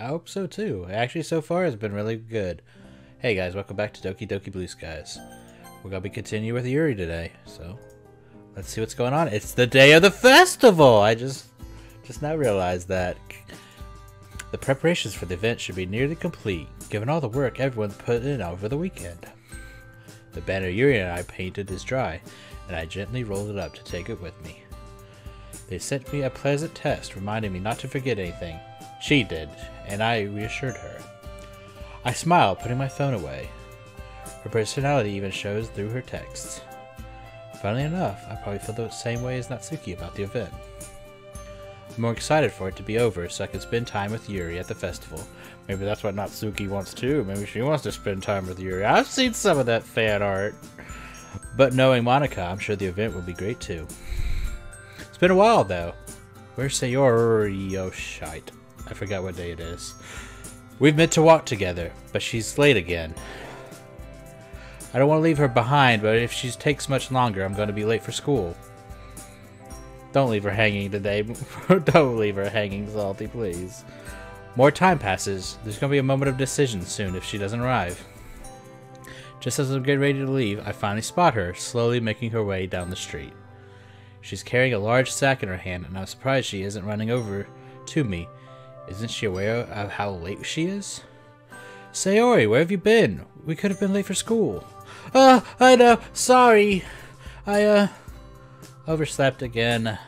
I hope so too. Actually, so far it's been really good. Hey guys, welcome back to Doki Doki Blue Skies. We're gonna be continuing with Yuri today, so let's see what's going on. It's the day of the festival. I just just now realized that the preparations for the event should be nearly complete, given all the work everyone's put in over the weekend. The banner Yuri and I painted is dry, and I gently rolled it up to take it with me. They sent me a pleasant test reminding me not to forget anything. She did, and I reassured her. I smiled, putting my phone away. Her personality even shows through her texts. Funnily enough, I probably feel the same way as Natsuki about the event. I'm more excited for it to be over so I can spend time with Yuri at the festival. Maybe that's what Natsuki wants too. Maybe she wants to spend time with Yuri. I've seen some of that fan art. But knowing Monika, I'm sure the event will be great too. It's been a while though. Where's Sayori? Oh, shite. I forgot what day it is. We've meant to walk together, but she's late again. I don't want to leave her behind, but if she takes much longer, I'm going to be late for school. Don't leave her hanging today. don't leave her hanging, Salty, please. More time passes. There's going to be a moment of decision soon if she doesn't arrive. Just as I'm getting ready to leave, I finally spot her, slowly making her way down the street. She's carrying a large sack in her hand, and I'm surprised she isn't running over to me. Isn't she aware of how late she is? Sayori, where have you been? We could have been late for school. Uh, I know. Sorry. I, uh, overslept again.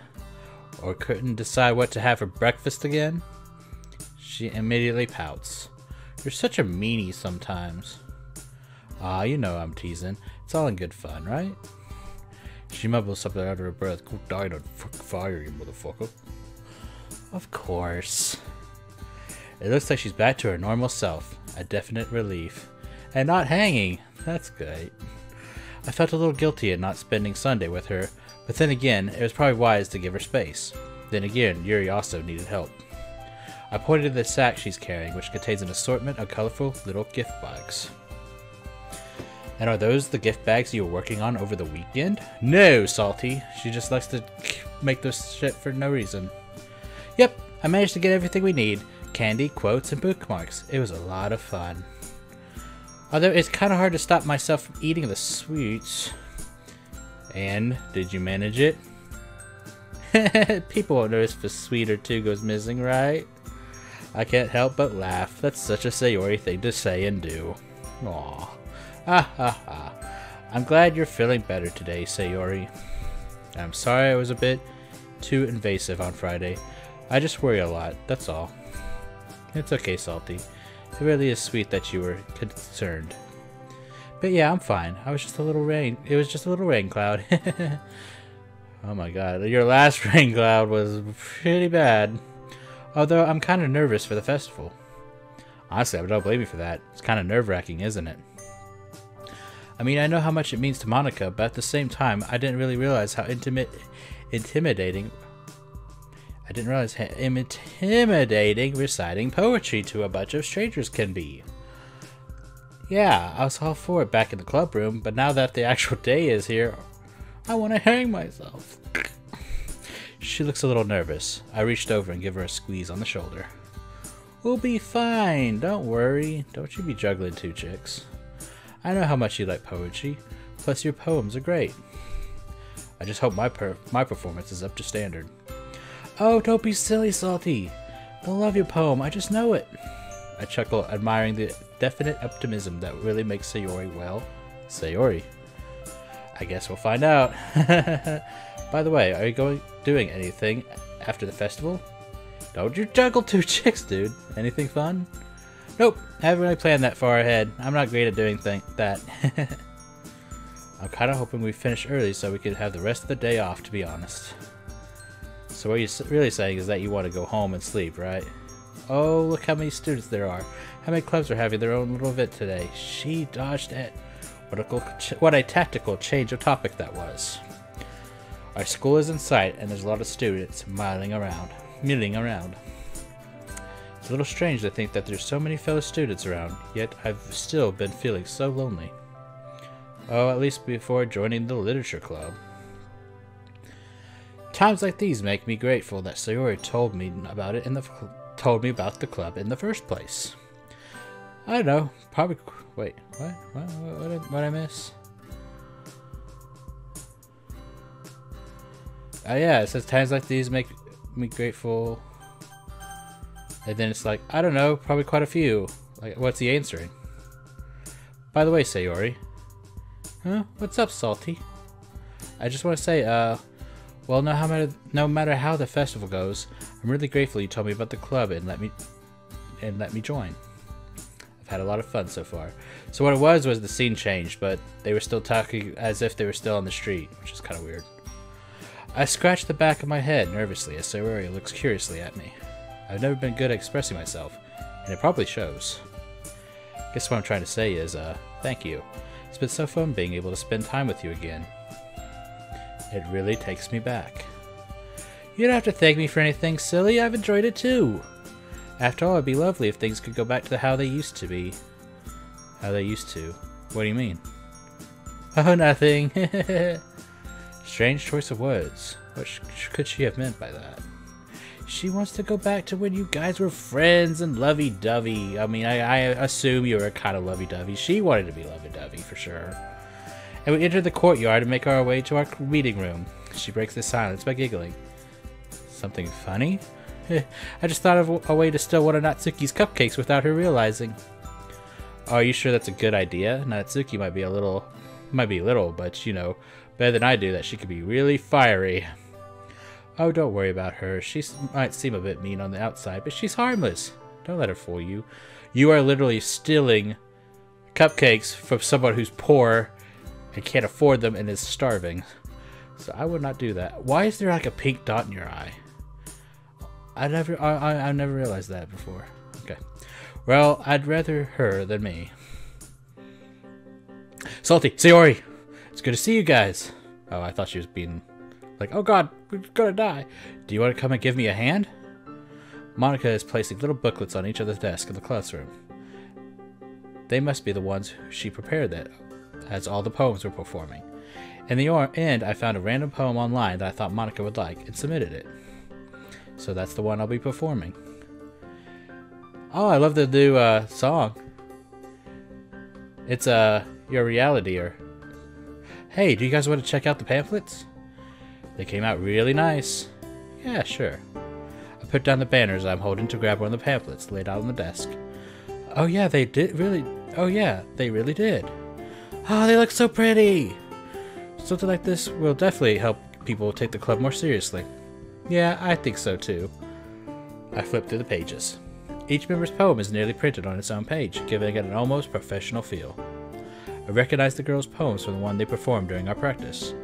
Or couldn't decide what to have for breakfast again. She immediately pouts. You're such a meanie sometimes. Ah, you know I'm teasing. It's all in good fun, right? She mumbles something under her breath. Go die on fire, you motherfucker. Of course. It looks like she's back to her normal self. A definite relief. And not hanging. That's great. I felt a little guilty at not spending Sunday with her, but then again, it was probably wise to give her space. Then again, Yuri also needed help. I pointed to the sack she's carrying, which contains an assortment of colorful little gift bags. And are those the gift bags you were working on over the weekend? No, Salty. She just likes to make this shit for no reason. Yep, I managed to get everything we need. Candy, quotes, and bookmarks. It was a lot of fun. Although it's kind of hard to stop myself from eating the sweets. And, did you manage it? People won't notice if a sweet or two goes missing, right? I can't help but laugh. That's such a Sayori thing to say and do. Aww. Ha ha ha. I'm glad you're feeling better today, Sayori. I'm sorry I was a bit too invasive on Friday. I just worry a lot, that's all. It's okay, Salty. It really is sweet that you were concerned. But yeah, I'm fine. I was just a little rain. It was just a little rain cloud. oh my god. Your last rain cloud was pretty bad. Although I'm kind of nervous for the festival. Honestly, I don't blame you for that. It's kind of nerve-wracking, isn't it? I mean, I know how much it means to Monika, but at the same time, I didn't really realize how intimate, intimidating. I didn't realize how intimidating reciting poetry to a bunch of strangers can be. Yeah, I was all for it back in the club room, but now that the actual day is here, I want to hang myself. She looks a little nervous. I reached over and give her a squeeze on the shoulder. We'll be fine, don't worry. Don't you be juggling two chicks. I know how much you like poetry, plus your poems are great. I just hope my per my performance is up to standard. Oh, don't be silly, Salty. They'll love your poem, I just know it. I chuckle, admiring the definite optimism that really makes Sayori well. Sayori. I guess we'll find out. By the way, are you going doing anything after the festival? Don't you juggle two chicks, dude. Anything fun? Nope, I haven't really planned that far ahead. I'm not great at doing that. I'm kind of hoping we finish early so we could have the rest of the day off, to be honest. So what you're really saying is that you want to go home and sleep, right? Oh, look how many students there are. How many clubs are having their own little event today? She dodged it. What a, what a tactical change of topic that was. Our school is in sight, and there's a lot of students milling around. Milling around. It's a little strange to think that there's so many fellow students around, yet I've still been feeling so lonely. Oh, at least before joining the literature club. Times like these make me grateful that Sayori told me about it in the told me about the club in the first place? I don't know. Probably. Wait, what? What? What? What, did, what I miss? Oh yeah, it says times like these make me grateful. And then it's like, I don't know, probably quite a few. Like, what's he answering? By the way, Sayori. Huh? What's up, Salty? I just want to say, uh, well, no, matter, no matter how the festival goes, I'm really grateful you told me about the club and let me and let me join. I've had a lot of fun so far. So what it was was the scene changed, but they were still talking as if they were still on the street, which is kind of weird. I scratched the back of my head nervously as Sayori looks curiously at me. I've never been good at expressing myself, and it probably shows. Guess what I'm trying to say is, uh, thank you. It's been so fun being able to spend time with you again. It really takes me back. You don't have to thank me for anything, silly. I've enjoyed it too. After all, it'd be lovely if things could go back to how they used to be. How they used to. What do you mean? Oh, nothing. Strange choice of words. What could she have meant by that? She wants to go back to when you guys were friends and lovey-dovey. I mean, I, I assume you were kind of lovey-dovey. She wanted to be lovey-dovey for sure. And we enter the courtyard and make our way to our meeting room. She breaks the silence by giggling. Something funny? I just thought of a way to steal one of Natsuki's cupcakes without her realizing. Are you sure that's a good idea? Natsuki might be a little, might be little, but you know, better than I do that she could be really fiery. Oh, don't worry about her. She might seem a bit mean on the outside, but she's harmless. Don't let her fool you. You are literally stealing cupcakes from someone who's poor and can't afford them and is starving. So I would not do that. Why is there like a pink dot in your eye? I never, I, I, I never realized that before. Okay. Well, I'd rather her than me. Salty, Sayori, it's good to see you guys. Oh, I thought she was being like, oh god, we're gonna die. Do you want to come and give me a hand? Monika is placing little booklets on each other's desk in the classroom. They must be the ones she prepared that, as all the poems were performing. In the end, I found a random poem online that I thought Monika would like and submitted it. So that's the one I'll be performing. Oh, I love the new uh, song. It's uh, Your Reality or Hey, do you guys want to check out the pamphlets? They came out really nice. Yeah, sure. I put down the banners I'm holding to grab one of the pamphlets laid out on the desk. Oh yeah, they did really. Oh yeah, they really did. Oh, they look so pretty. Something like this will definitely help people take the club more seriously. Yeah, I think so too. I flip through the pages. Each member's poem is nearly printed on its own page, giving it an almost professional feel. I recognized the girls' poems from the one they performed during our practice.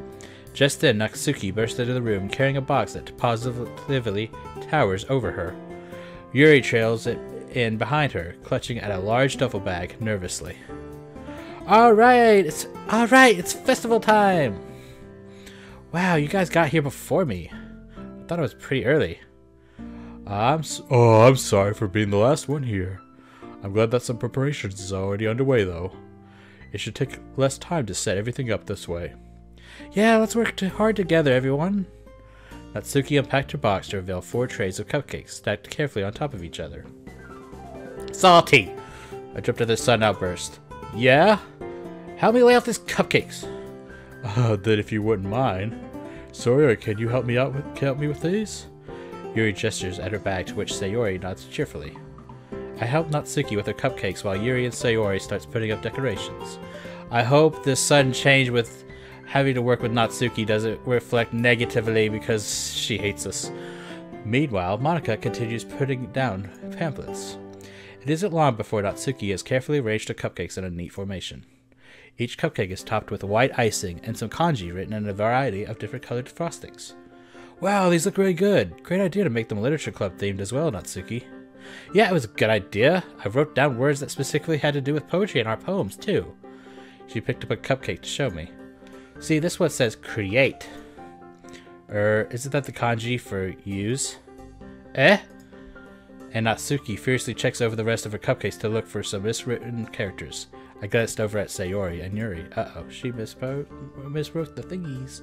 Just then, Natsuki burst into the room carrying a box that positively towers over her. Yuri trails it in behind her, clutching at a large duffel bag nervously. All right, it's all right. It's festival time. Wow, you guys got here before me. I thought it was pretty early. I'm so oh, I'm sorry for being the last one here. I'm glad that some preparations is already underway, though. It should take less time to set everything up this way. Yeah, let's work hard together, everyone. Natsuki unpacked her box to reveal four trays of cupcakes stacked carefully on top of each other. Salty! I jumped at the sun outburst. Yeah? Help me lay out these cupcakes. Uh, then if you wouldn't mind. Sayori, can you help me out with help me with these? Yuri gestures at her bag to which Sayori nods cheerfully. I help Natsuki with her cupcakes while Yuri and Sayori starts putting up decorations. I hope this sudden change with having to work with Natsuki doesn't reflect negatively because she hates us. Meanwhile, Monica continues putting down pamphlets. It isn't long before Natsuki has carefully arranged her cupcakes in a neat formation. Each cupcake is topped with white icing and some kanji written in a variety of different colored frostings. Wow, these look really good. Great idea to make them literature club themed as well, Natsuki. Yeah, it was a good idea. I wrote down words that specifically had to do with poetry in our poems, too. She picked up a cupcake to show me. See, this one says create. Er, isn't that the kanji for use? Eh? And Natsuki fiercely checks over the rest of her cupcakes to look for some miswritten characters. I glanced over at Sayori and Yuri. Uh-oh, she miswrote, miswrote the thingies.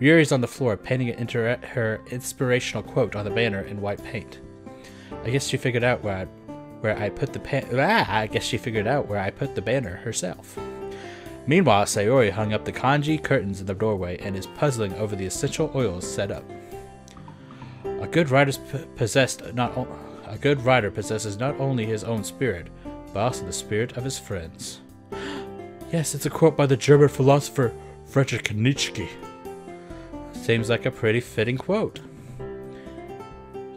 Yuri's on the floor, painting her inspirational quote on the banner in white paint. I guess she figured out where I, where I put the pan. Ah, I guess she figured out where I put the banner herself. Meanwhile, Sayori hung up the kanji curtains in the doorway and is puzzling over the essential oils set up. A good possessed not a good rider possesses not only his own spirit, but also the spirit of his friends. Yes, it's a quote by the German philosopher Friedrich Nietzsche. Seems like a pretty fitting quote.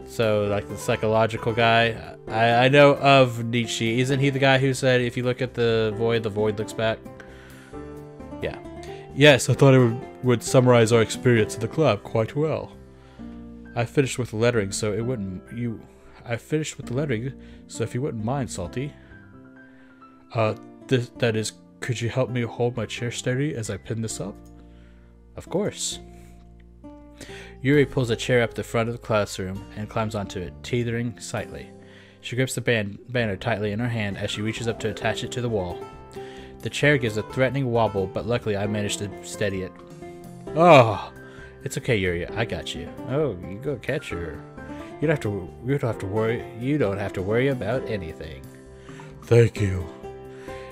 So, like the psychological guy, I, I know of Nietzsche. Isn't he the guy who said, if you look at the void, the void looks back? Yeah. Yes, I thought it would, would summarize our experience at the club quite well. I finished with the lettering, so it wouldn't. You. I finished with the lettering, so if you wouldn't mind, Salty. Uh, this, that is, could you help me hold my chair steady as I pin this up? Of course. Yuri pulls a chair up the front of the classroom and climbs onto it, teetering slightly. She grips the band banner tightly in her hand as she reaches up to attach it to the wall. The chair gives a threatening wobble, but luckily I manage to steady it. Oh, it's okay, Yuri. I got you. Oh, you go catch her. You don't have to. You don't have to worry. You don't have to worry about anything. Thank you.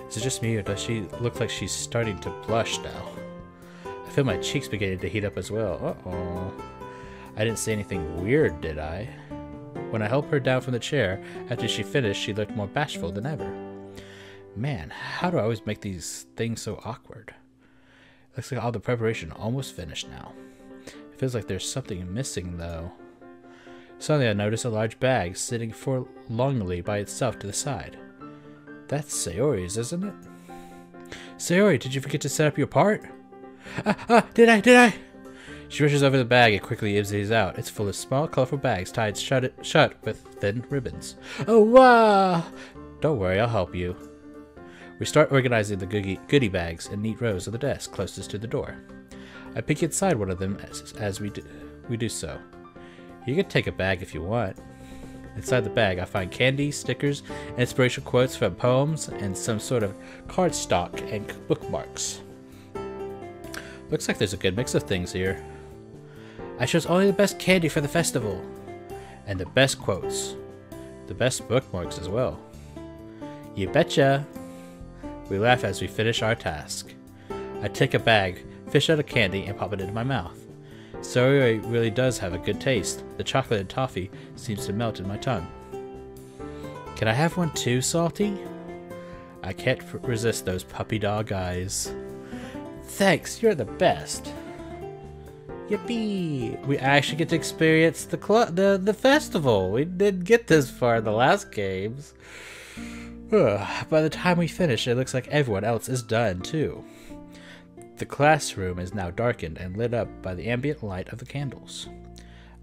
Is it just me, or does she look like she's starting to blush now? I feel my cheeks beginning to heat up as well. Uh oh. I didn't say anything weird, did I? When I helped her down from the chair, after she finished, she looked more bashful than ever. Man, how do I always make these things so awkward? Looks like all the preparation almost finished now. It feels like there's something missing, though. Suddenly I notice a large bag sitting forlornly by itself to the side. That's Sayori's, isn't it? Sayori, did you forget to set up your part? Ah, ah, did I, did I? She rushes over the bag and quickly empties out. It's full of small, colorful bags tied shut, shut with thin ribbons. Oh, wow! Don't worry, I'll help you. We start organizing the goodie, goodie bags in neat rows on the desk closest to the door. I pick inside one of them as, as we, do, we do so. You can take a bag if you want. Inside the bag, I find candy, stickers, inspirational quotes from poems, and some sort of cardstock and bookmarks. Looks like there's a good mix of things here. I chose only the best candy for the festival, and the best quotes, the best bookmarks as well. You betcha! We laugh as we finish our task. I take a bag, fish out a candy, and pop it into my mouth. Sayori really does have a good taste. The chocolate and toffee seems to melt in my tongue. Can I have one too, Salty? I can't resist those puppy dog eyes. Thanks, you're the best. Yippee! We actually get to experience the the the festival. We didn't get this far in the last games. By the time we finish, it looks like everyone else is done too. The classroom is now darkened and lit up by the ambient light of the candles.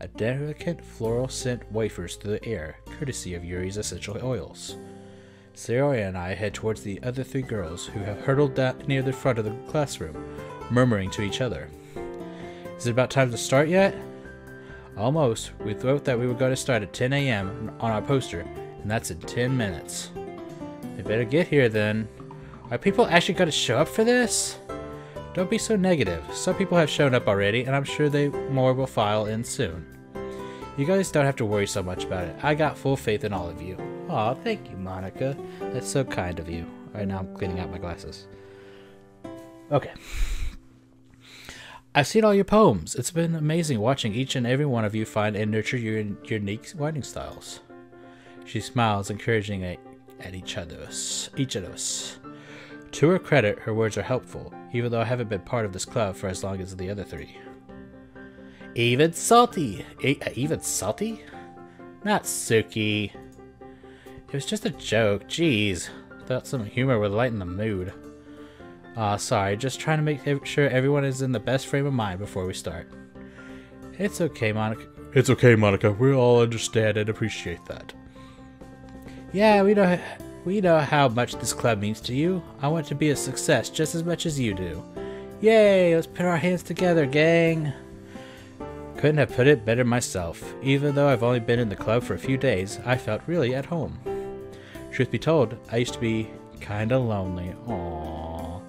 A delicate floral scent wafers through the air, courtesy of Yuri's essential oils. Sayori and I head towards the other three girls who have hurtled down near the front of the classroom, murmuring to each other. Is it about time to start yet? Almost. We thought that we were going to start at 10 a.m. on our poster, and that's in 10 minutes. They better get here then. Are people actually going to show up for this? Don't be so negative. Some people have shown up already, and I'm sure they more will file in soon. You guys don't have to worry so much about it. I got full faith in all of you. Aw, thank you, Monika. That's so kind of you. Right now I'm cleaning out my glasses. Okay. I've seen all your poems. It's been amazing watching each and every one of you find and nurture your unique writing styles. She smiles encouragingly at each other's each of us. To her credit, her words are helpful, even though I haven't been part of this club for as long as the other three. Even salty. even salty? Natsuki. It was just a joke. Jeez. Thought some humor would lighten the mood. Aw, uh, sorry. Just trying to make sure everyone is in the best frame of mind before we start. It's okay, Monika. It's okay, Monika. We all understand and appreciate that. Yeah, we know we know how much this club means to you. I want to be a success just as much as you do. Yay, let's put our hands together, gang. Couldn't have put it better myself. Even though I've only been in the club for a few days, I felt really at home. Truth be told, I used to be kinda lonely. Aww.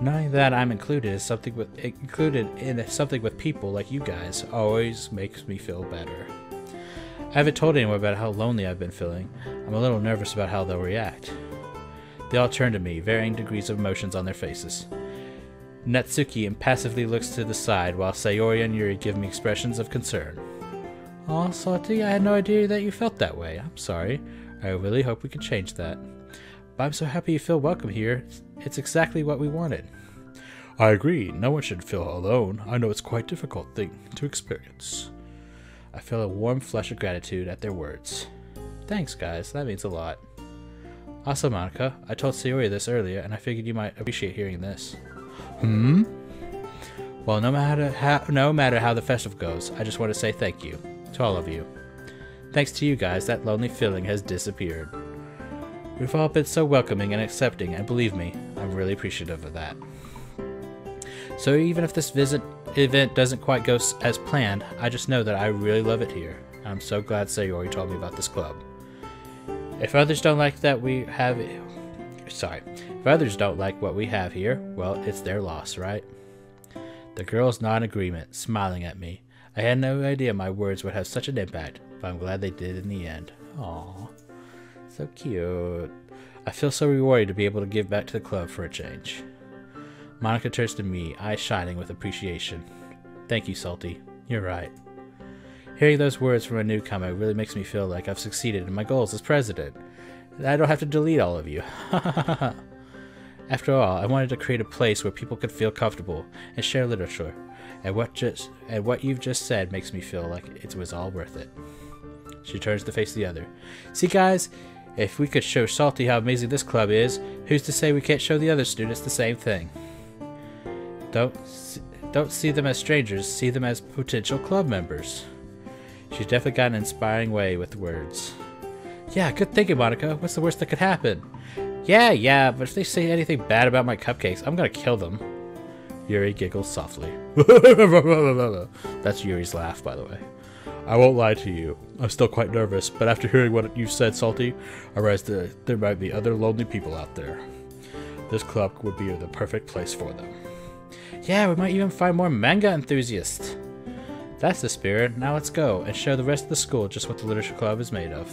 Knowing that I'm included is something with included in something with people like you guys always makes me feel better. I haven't told anyone about how lonely I've been feeling. I'm a little nervous about how they'll react. They all turn to me, varying degrees of emotions on their faces. Natsuki impassively looks to the side while Sayori and Yuri give me expressions of concern. Aw, Salty, I had no idea that you felt that way. I'm sorry. I really hope we can change that. But I'm so happy you feel welcome here. It's exactly what we wanted. I agree. No one should feel alone. I know it's quite a difficult thing to experience. I feel a warm flush of gratitude at their words. Thanks, guys. That means a lot. Also, Monika, I told Sayori this earlier, and I figured you might appreciate hearing this. Hmm? Well, no matter how, no matter how the festival goes, I just want to say thank you to all of you. Thanks to you guys, that lonely feeling has disappeared. We've all been so welcoming and accepting, and believe me, I'm really appreciative of that. So even if this visit event doesn't quite go as planned, I just know that I really love it here. I'm so glad Sayori told me about this club. If others don't like that we have sorry. If others don't like what we have here, well, it's their loss, right? The girls nod in agreement, smiling at me. I had no idea my words would have such an impact, but I'm glad they did in the end. Aww. So cute. I feel so rewarded to be able to give back to the club for a change. Monika turns to me, eyes shining with appreciation. Thank you, Salty. You're right. Hearing those words from a newcomer really makes me feel like I've succeeded in my goals as president. I don't have to delete all of you. After all, I wanted to create a place where people could feel comfortable and share literature. And what just and what you've just said makes me feel like it was all worth it. She turns to face the other. See guys, if we could show Salty how amazing this club is, who's to say we can't show the other students the same thing? Don't don't see them as strangers, see them as potential club members. She's definitely got an inspiring way with words. Yeah, good thinking, Monika. What's the worst that could happen? Yeah, yeah, but if they say anything bad about my cupcakes, I'm gonna kill them. Yuri giggles softly. That's Yuri's laugh, by the way. I won't lie to you. I'm still quite nervous, but after hearing what you said, Salty, I realize that there might be other lonely people out there. This club would be the perfect place for them. Yeah, we might even find more manga enthusiasts. That's the spirit. Now let's go and show the rest of the school just what the literature club is made of.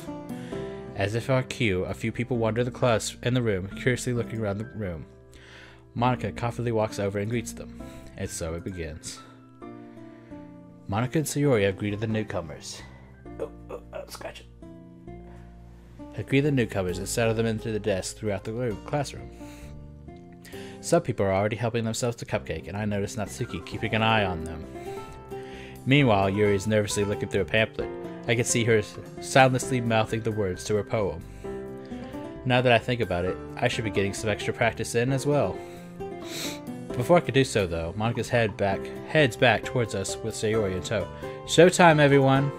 As if on cue, a few people wander the class in the room, curiously looking around the room. Monika confidently walks over and greets them, and so it begins. Monika and Sayori have greeted the newcomers. Oh, oh, oh scratch it. Have greeted the newcomers and settled them into the desks throughout the room, classroom. Some people are already helping themselves to cupcake, and I notice Natsuki keeping an eye on them. Meanwhile, Yuri is nervously looking through a pamphlet. I can see her soundlessly mouthing the words to her poem. Now that I think about it, I should be getting some extra practice in as well. Before I could do so, though, Monika's head back heads back towards us with Sayori in tow. Showtime, everyone!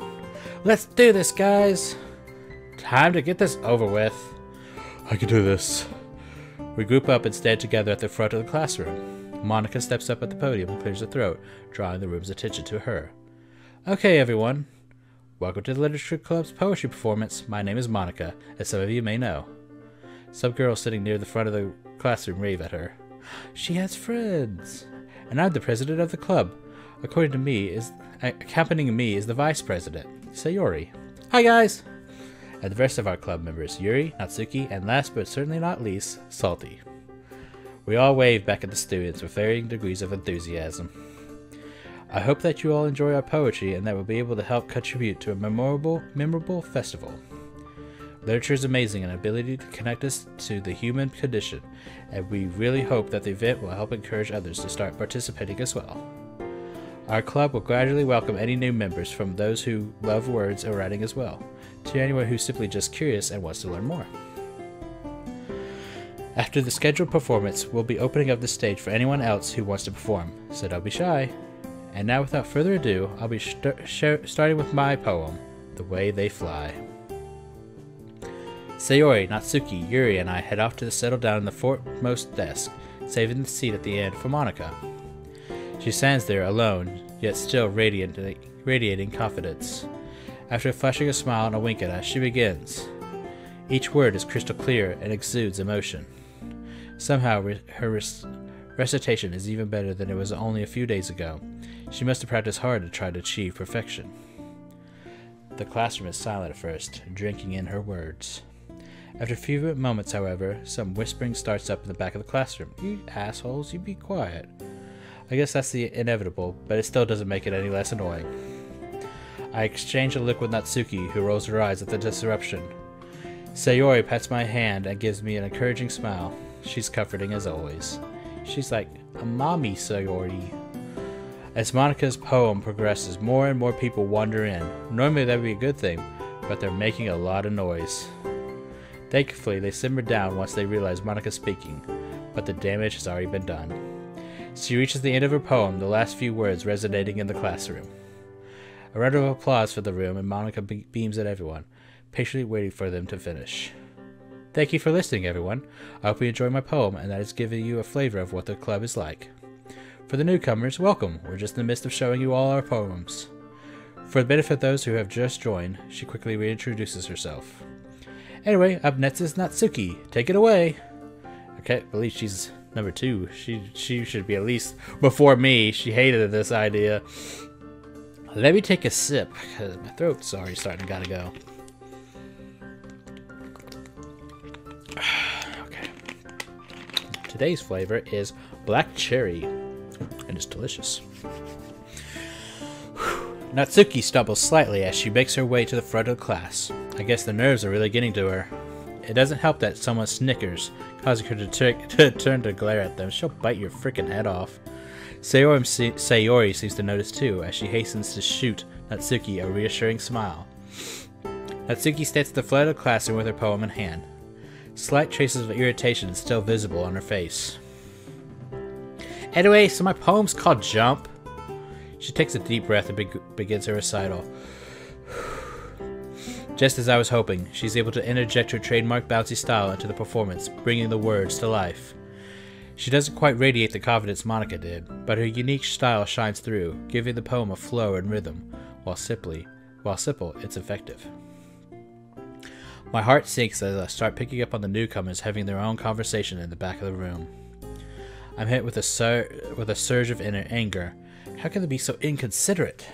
Let's do this, guys! Time to get this over with. I can do this. We group up and stand together at the front of the classroom. Monika steps up at the podium and clears her throat, drawing the room's attention to her. Okay, everyone, Welcome to the Literature Club's poetry performance. My name is Monika, as some of you may know. Some girls sitting near the front of the classroom rave at her. She has friends. And I'm the president of the club. According to me, is uh, accompanying me is the vice president, Sayori. Hi guys! And the rest of our club members, Yuri, Natsuki, and last but certainly not least, Salty. We all wave back at the students with varying degrees of enthusiasm. I hope that you all enjoy our poetry and that we'll be able to help contribute to a memorable, memorable festival. Literature is amazing and ability to connect us to the human condition, and we really hope that the event will help encourage others to start participating as well. Our club will gradually welcome any new members from those who love words and writing as well, to anyone who's simply just curious and wants to learn more. After the scheduled performance, we'll be opening up the stage for anyone else who wants to perform, so don't be shy. And now, without further ado, I'll be st starting with my poem, The Way They Fly. Sayori, Natsuki, Yuri, and I head off to settle down in the foremost desk, saving the seat at the end for Monika. She stands there alone, yet still radiant, radiating confidence. After flashing a smile and a wink at us, she begins. Each word is crystal clear and exudes emotion. Somehow, her recitation is even better than it was only a few days ago, she must have practiced hard to try to achieve perfection. The classroom is silent at first, drinking in her words. After a few moments, however, some whispering starts up in the back of the classroom. You assholes, you be quiet. I guess that's the inevitable, but it still doesn't make it any less annoying. I exchange a look with Natsuki, who rolls her eyes at the disruption. Sayori pats my hand and gives me an encouraging smile. She's comforting as always. She's like, a mommy, Sayori. As Monika's poem progresses, more and more people wander in. Normally that would be a good thing, but they're making a lot of noise. Thankfully, they simmer down once they realize Monika's speaking, but the damage has already been done. She reaches the end of her poem, the last few words resonating in the classroom. A round of applause for the room, and Monika be- beams at everyone, patiently waiting for them to finish. Thank you for listening, everyone. I hope you enjoyed my poem and that it's given you a flavor of what the club is like. For the newcomers, welcome. We're just in the midst of showing you all our poems. For the benefit of those who have just joined, she quickly reintroduces herself. Anyway, up next is Natsuki. Take it away. Okay, I believe she's number two. She she should be at least before me. She hated this idea. Let me take a sip because my throat's already starting to gotta go. okay. Today's flavor is black cherry, and it's delicious. Natsuki stumbles slightly as she makes her way to the front of the class. I guess the nerves are really getting to her. It doesn't help that someone snickers, causing her to, to turn to glare at them. She'll bite your freaking head off. Sayori, seems to notice too, as she hastens to shoot Natsuki a reassuring smile. Natsuki stands at the front of the classroom with her poem in hand. Slight traces of irritation still visible on her face. Anyway, so my poem's called Jump. She takes a deep breath and be begins her recital. Just as I was hoping, she's able to interject her trademark bouncy style into the performance, bringing the words to life. She doesn't quite radiate the confidence Monika did, but her unique style shines through, giving the poem a flow and rhythm, while simply, while simple, it's effective. My heart sinks as I start picking up on the newcomers having their own conversation in the back of the room. I'm hit with a sur- with a surge of inner anger. How can they be so inconsiderate?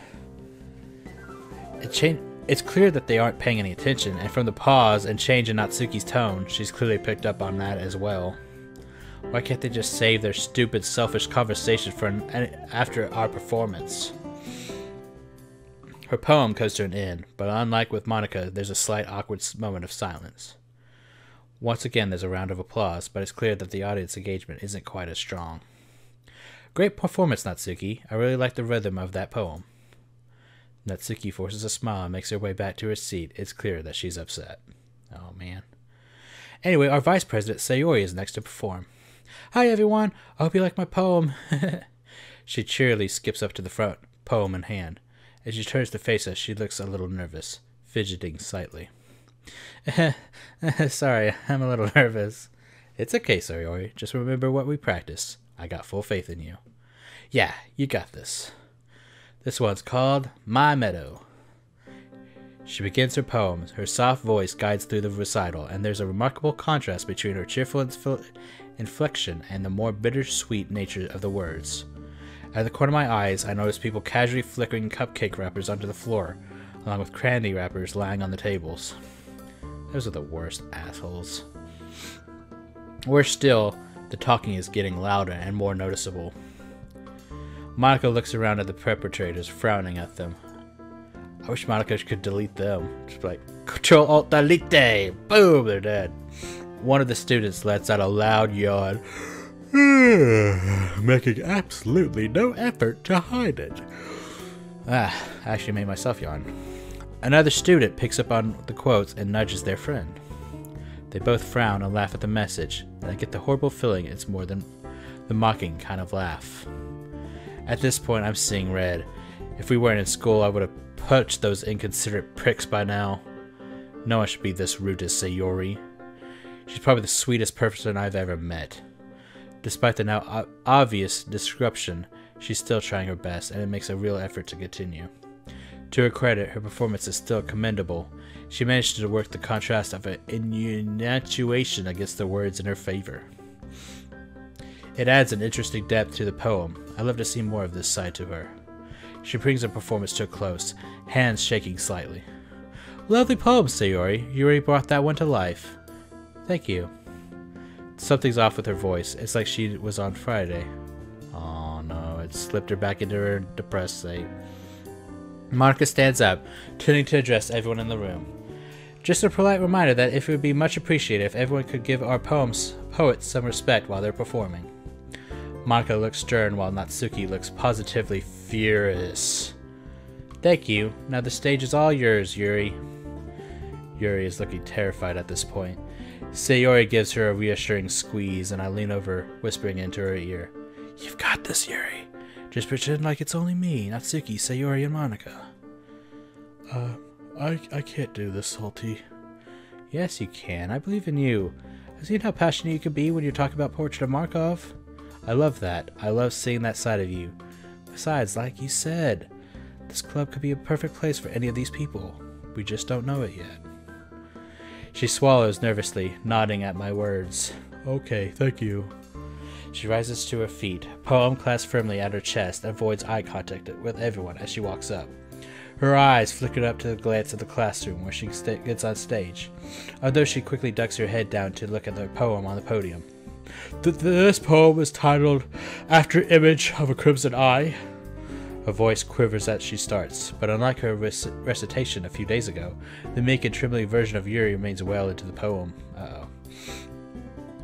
It it's clear that they aren't paying any attention, and from the pause and change in Natsuki's tone, she's clearly picked up on that as well. Why can't they just save their stupid, selfish conversation for an, after our performance? Her poem comes to an end, but unlike with Monika, there's a slight awkward moment of silence. Once again, there's a round of applause, but it's clear that the audience engagement isn't quite as strong. Great performance, Natsuki. I really like the rhythm of that poem. Natsuki forces a smile and makes her way back to her seat. It's clear that she's upset. Oh, man. Anyway, our vice president, Sayori, is next to perform. Hi, everyone. I hope you like my poem. she cheerily skips up to the front, poem in hand. As she turns to face us, she looks a little nervous, fidgeting slightly. Sorry, I'm a little nervous. It's okay, Sayori. Just remember what we practiced. I got full faith in you. Yeah, you got this. This one's called My Meadow. She begins her poems. Her soft voice guides through the recital, and there's a remarkable contrast between her cheerful inflection and the more bittersweet nature of the words. At the corner of my eyes, I notice people casually flickering cupcake wrappers onto the floor, along with candy wrappers lying on the tables. Those are the worst assholes. Worse still, the talking is getting louder and more noticeable. Monika looks around at the perpetrators, frowning at them. I wish Monika could delete them. Just like, Control Alt Delete! Boom, they're dead. One of the students lets out a loud yawn, making absolutely no effort to hide it. Ah, I actually made myself yawn. Another student picks up on the quotes and nudges their friend. They both frown and laugh at the message, and I get the horrible feeling it's more than the mocking kind of laugh. At this point, I'm seeing red. If we weren't in school, I would have punched those inconsiderate pricks by now. No one should be this rude to Sayori. She's probably the sweetest person I've ever met. Despite the now obvious disruption, she's still trying her best, and it makes a real effort to continue. To her credit, her performance is still commendable. She managed to work the contrast of an innuation against the words in her favor. It adds an interesting depth to the poem. I love to see more of this side to her. She brings her performance to a close, hands shaking slightly. Lovely poem, Sayori. You already brought that one to life. Thank you. Something's off with her voice. It's like she was on Friday. Oh no, it slipped her back into her depressed state. Monika stands up, turning to address everyone in the room. Just a polite reminder that it would be much appreciated if everyone could give our poems poets some respect while they're performing. Monika looks stern while Natsuki looks positively furious. Thank you. Now the stage is all yours, Yuri. Yuri is looking terrified at this point. Sayori gives her a reassuring squeeze, and I lean over, whispering into her ear. You've got this, Yuri. Just pretend like it's only me, Natsuki, Sayori, and Monika. Uh, I, I can't do this, Salty. Yes, you can. I believe in you. I've seen how passionate you can be when you talk about Portrait of Markov. I love that. I love seeing that side of you. Besides, like you said, this club could be a perfect place for any of these people. We just don't know it yet. She swallows nervously, nodding at my words. Okay, thank you. She rises to her feet, poem clasped firmly at her chest, avoids eye contact with everyone as she walks up. Her eyes flicker up to the glance of the classroom where she gets on stage, although she quickly ducks her head down to look at the poem on the podium. Th this poem is titled After Image of a Crimson Eye. Her voice quivers as she starts, but unlike her rec recitation a few days ago, the meek and trembling version of Yuri remains well into the poem. Uh oh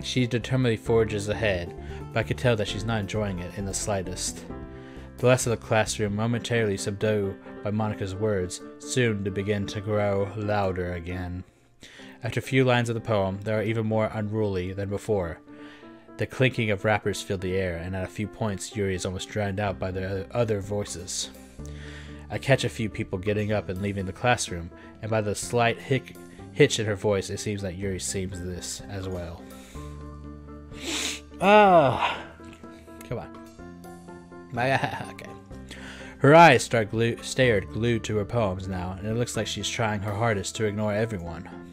She determinedly forges ahead, but I could tell that she's not enjoying it in the slightest. The rest of the classroom, momentarily subdued by Monika's words, soon to begin to grow louder again. After a few lines of the poem, they are even more unruly than before. The clinking of wrappers filled the air, and at a few points, Yuri is almost drowned out by the other voices. I catch a few people getting up and leaving the classroom, and by the slight hic- hitch in her voice, it seems that Yuri sees this as well. Ah, come on. My okay. Her eyes start glue- stared glued to her poems now, and it looks like she's trying her hardest to ignore everyone.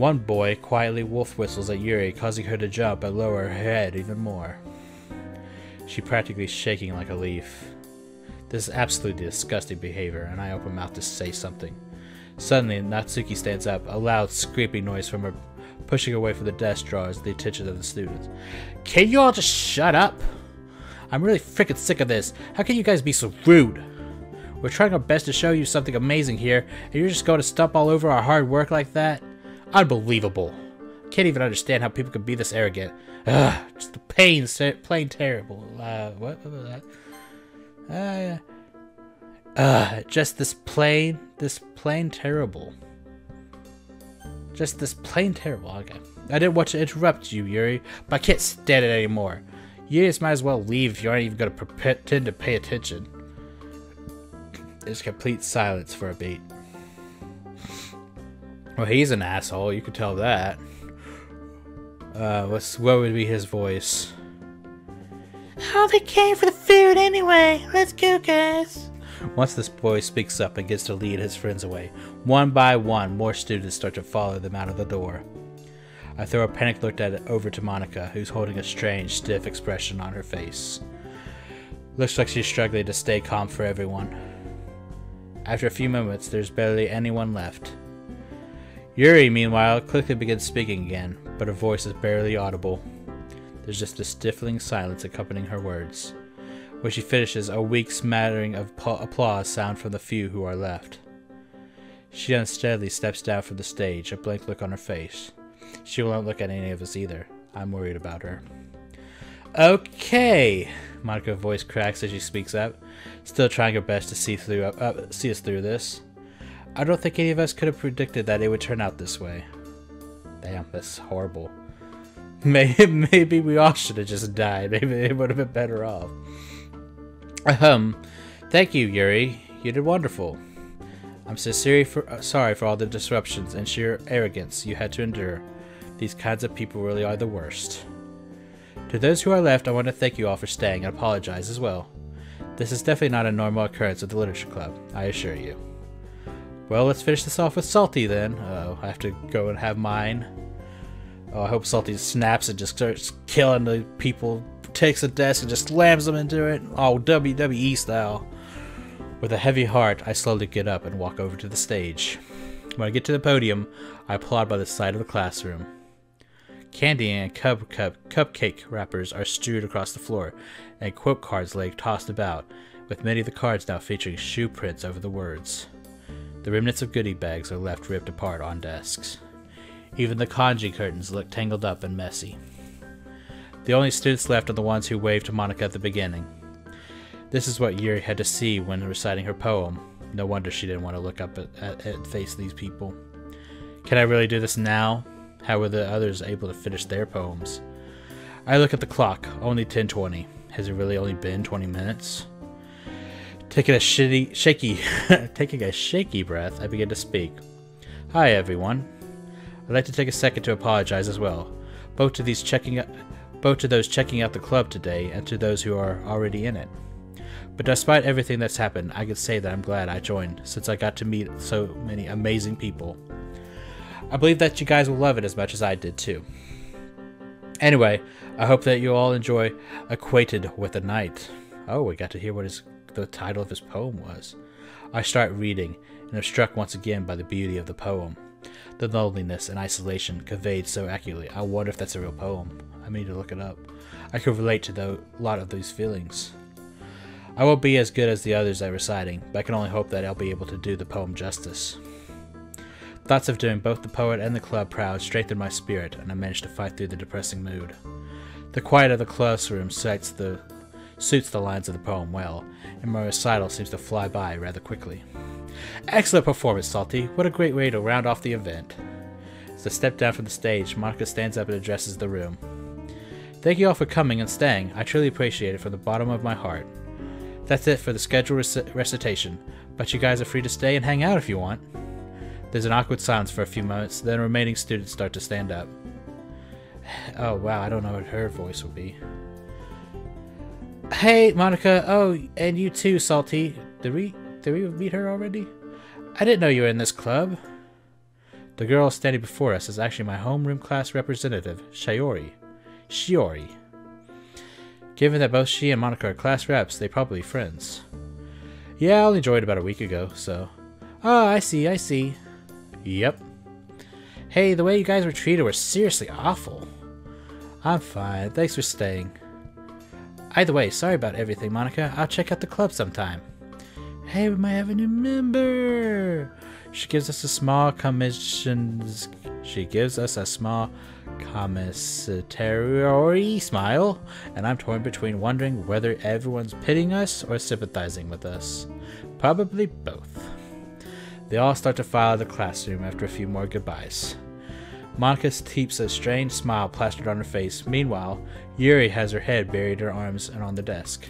One boy quietly wolf whistles at Yuri, causing her to jump and lower her head even more. She practically shaking like a leaf. This is absolutely disgusting behavior, and I open mouth to say something. Suddenly, Natsuki stands up, a loud scraping noise from her pushing away from the desk draws the attention of the students. Can you all just shut up? I'm really freaking sick of this. How can you guys be so rude? We're trying our best to show you something amazing here, and you're just going to stump all over our hard work like that? Unbelievable. Can't even understand how people could be this arrogant. Ugh, just the pain, plain terrible. Uh, what, what was that? Uh, uh, just this plain, this plain terrible. Just this plain terrible. Okay. I didn't want to interrupt you, Yuri, but I can't stand it anymore. You just might as well leave if you aren't even going to pretend to pay attention. There's complete silence for a beat. Well, he's an asshole. You could tell that. Uh, what's what would be his voice? Oh, they came for the food anyway. Let's go, guys. Once this boy speaks up and gets to lead his friends away, one by one, more students start to follow them out of the door. I throw a panicked look at it over to Monika, who's holding a strange, stiff expression on her face. Looks like she's struggling to stay calm for everyone. After a few moments, there's barely anyone left. Yuri, meanwhile, quickly begins speaking again, but her voice is barely audible. There's just a stifling silence accompanying her words. When she finishes, a weak smattering of applause sound from the few who are left. She unsteadily steps down from the stage, a blank look on her face. She won't look at any of us either. I'm worried about her. Okay, Monika's voice cracks as she speaks up, still trying her best to see through uh, see us through this. I don't think any of us could have predicted that it would turn out this way. Damn, that's horrible. Maybe, maybe we all should have just died. Maybe it would have been better off. Um, thank you, Yuri. You did wonderful. I'm sincerely for, uh, sorry for all the disruptions and sheer arrogance you had to endure. These kinds of people really are the worst. To those who are left, I want to thank you all for staying and apologize as well. This is definitely not a normal occurrence at the Literature Club, I assure you. Well, let's finish this off with Salty then. Uh, I have to go and have mine. Oh, I hope Salty snaps and just starts killing the people, takes a desk and just slams them into it. Oh, WWE style. With a heavy heart, I slowly get up and walk over to the stage. When I get to the podium, I applaud by the side of the classroom. Candy and cup, cup, cupcake wrappers are strewed across the floor, and quote cards lay tossed about, with many of the cards now featuring shoe prints over the words. The remnants of goodie bags are left ripped apart on desks. Even the kanji curtains look tangled up and messy. The only students left are the ones who waved to Monika at the beginning. This is what Yuri had to see when reciting her poem. No wonder she didn't want to look up at, at, at face these people. Can I really do this now? How were the others able to finish their poems? I look at the clock, only 10:20. Has it really only been 20 minutes? Taking a shitty, shaky, taking a shaky breath, I begin to speak. Hi, everyone. I'd like to take a second to apologize as well, both to these checking, both to those checking out the club today and to those who are already in it. But despite everything that's happened, I can say that I'm glad I joined, since I got to meet so many amazing people. I believe that you guys will love it as much as I did too. Anyway, I hope that you all enjoy Acquainted with the Night. Oh, we got to hear what his, the title of his poem was. I start reading and am struck once again by the beauty of the poem. The loneliness and isolation conveyed so accurately. I wonder if that's a real poem. I need to look it up. I could relate to the, a lot of these feelings. I won't be as good as the others at reciting, but I can only hope that I'll be able to do the poem justice. Thoughts of doing both the poet and the club proud strengthened my spirit, and I managed to fight through the depressing mood. The quiet of the classroom suits the, suits the lines of the poem well, and my recital seems to fly by rather quickly. Excellent performance, Salty. What a great way to round off the event. As I step down from the stage, Monika stands up and addresses the room. Thank you all for coming and staying. I truly appreciate it from the bottom of my heart. That's it for the scheduled rec- recitation, but you guys are free to stay and hang out if you want. There's an awkward silence for a few moments, then remaining students start to stand up. Oh wow, I don't know what her voice will be. Hey, Monika. Oh, and you too, Salty. Did we did we meet her already? I didn't know you were in this club. The girl standing before us is actually my homeroom class representative, Shiori. Shiori. Given that both she and Monika are class reps, they're probably friends. Yeah, I only joined about a week ago, so. Oh, I see, I see. Yep. Hey, the way you guys were treated was seriously awful. I'm fine. Thanks for staying. Either way, sorry about everything, Monika. I'll check out the club sometime. Hey, we might have a new member. She gives us a small commission. She gives us a small commissary smile, and I'm torn between wondering whether everyone's pitying us or sympathizing with us. Probably both. They all start to file the classroom after a few more goodbyes. Monika keeps a strange smile plastered on her face. Meanwhile, Yuri has her head buried in her arms and on the desk.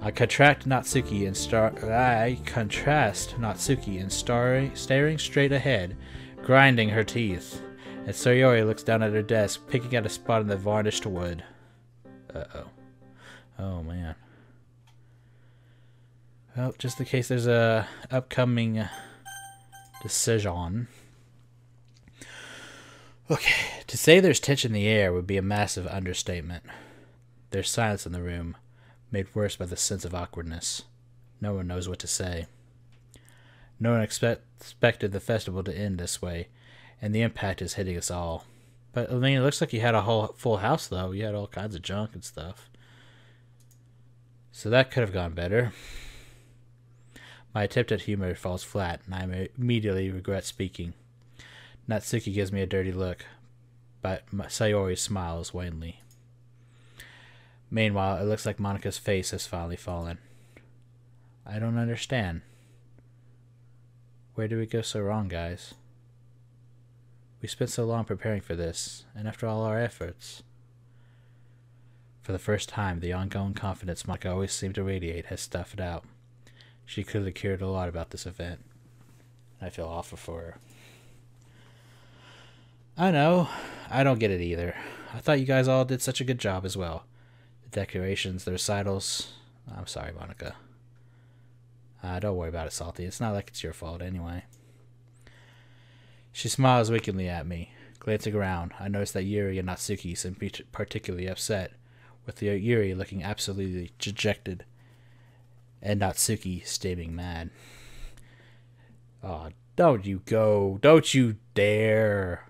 I contract Natsuki and star. I contrast Natsuki and star- staring straight ahead, grinding her teeth. And Sayori looks down at her desk, picking at a spot in the varnished wood. Uh oh. Oh man. Well, just in case there's a upcoming decision. Okay, to say there's tension in the air would be a massive understatement. There's silence in the room, made worse by the sense of awkwardness. No one knows what to say. No one expect, expected the festival to end this way, and the impact is hitting us all. But I mean, it looks like you had a whole full house, though. You had all kinds of junk and stuff. So that could have gone better. My attempt at humor falls flat, and I immediately regret speaking. Natsuki gives me a dirty look, but Sayori smiles wanly. Meanwhile, it looks like Monika's face has finally fallen. I don't understand. Where did we go so wrong, guys? We spent so long preparing for this, and after all our efforts. For the first time, the ongoing confidence Monika always seemed to radiate has stuffed out. She clearly cared a lot about this event. I feel awful for her. I know. I don't get it either. I thought you guys all did such a good job as well. The decorations, the recitals. I'm sorry, Monika. Uh, don't worry about it, Salty. It's not like it's your fault anyway. She smiles wickedly at me. Glancing around, I notice that Yuri and Natsuki seem particularly upset, with Yuri looking absolutely dejected. And Natsuki steaming mad. Oh, don't you go. Don't you dare.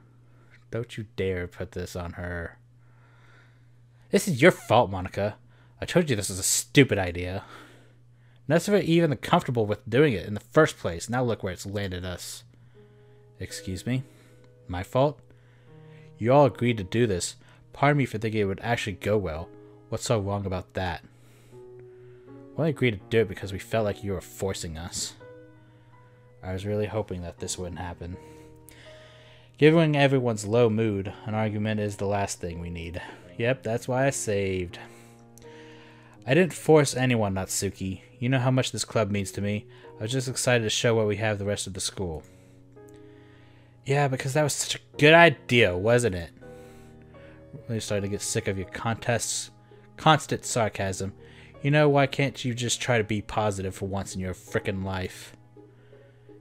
Don't you dare put this on her. This is your fault, Monika. I told you this was a stupid idea. None of it even comfortable with doing it in the first place. Now look where it's landed us. Excuse me? My fault? You all agreed to do this. Pardon me for thinking it would actually go well. What's so wrong about that? We only agreed to do it because we felt like you were forcing us. I was really hoping that this wouldn't happen. Given everyone's low mood, an argument is the last thing we need. Yep, that's why I saved. I didn't force anyone, Natsuki. You know how much this club means to me. I was just excited to show what we have the rest of the school. Yeah, because that was such a good idea, wasn't it? Really starting to get sick of your contests, constant sarcasm. You know, why can't you just try to be positive for once in your frickin' life?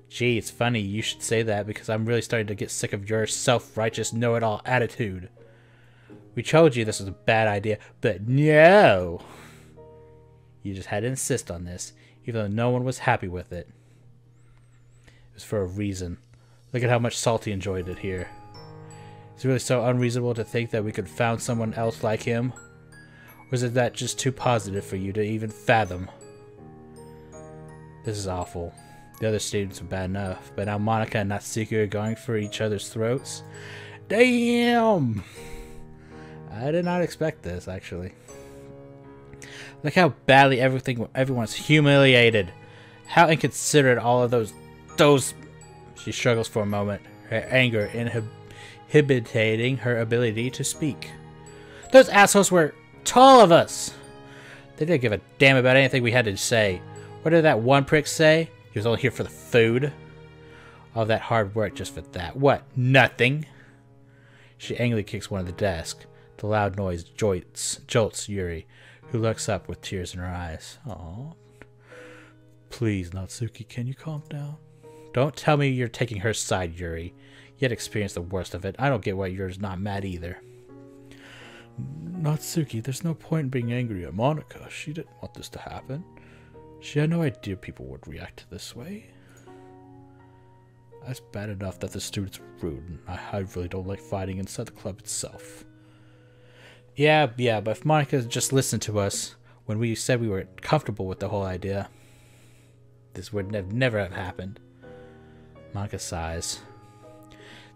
Gee, it's funny you should say that because I'm really starting to get sick of your self-righteous know-it-all attitude. We told you this was a bad idea, but no! You just had to insist on this, even though no one was happy with it. It was for a reason. Look at how much Salty enjoyed it here. Is it really so unreasonable to think that we could found someone else like him? Is it that just too positive for you to even fathom? This is awful. The other students were bad enough, but now Monika and Natsuki are going for each other's throats? Damn! I did not expect this, actually. Look how badly everything everyone's humiliated. How inconsiderate all of those those she struggles for a moment, her anger inhibiting her ability to speak. Those assholes were tall of us. They didn't give a damn about anything we had to say. What did that one prick say? He was only here for the food. All that hard work just for that. What? Nothing. She angrily kicks one of the desks. The loud noise jolts, jolts Yuri, who looks up with tears in her eyes. Oh, please, Natsuki, can you calm down? Don't tell me you're taking her side, Yuri. Yet experienced the worst of it. I don't get why you're not mad either. Natsuki, there's no point in being angry at Monika. She didn't want this to happen. She had no idea people would react this way. That's bad enough that the students were rude, and I, I really don't like fighting inside the club itself. Yeah, yeah, but if Monika just listened to us when we said we were comfortable with the whole idea, this would have never have happened. Monika sighs.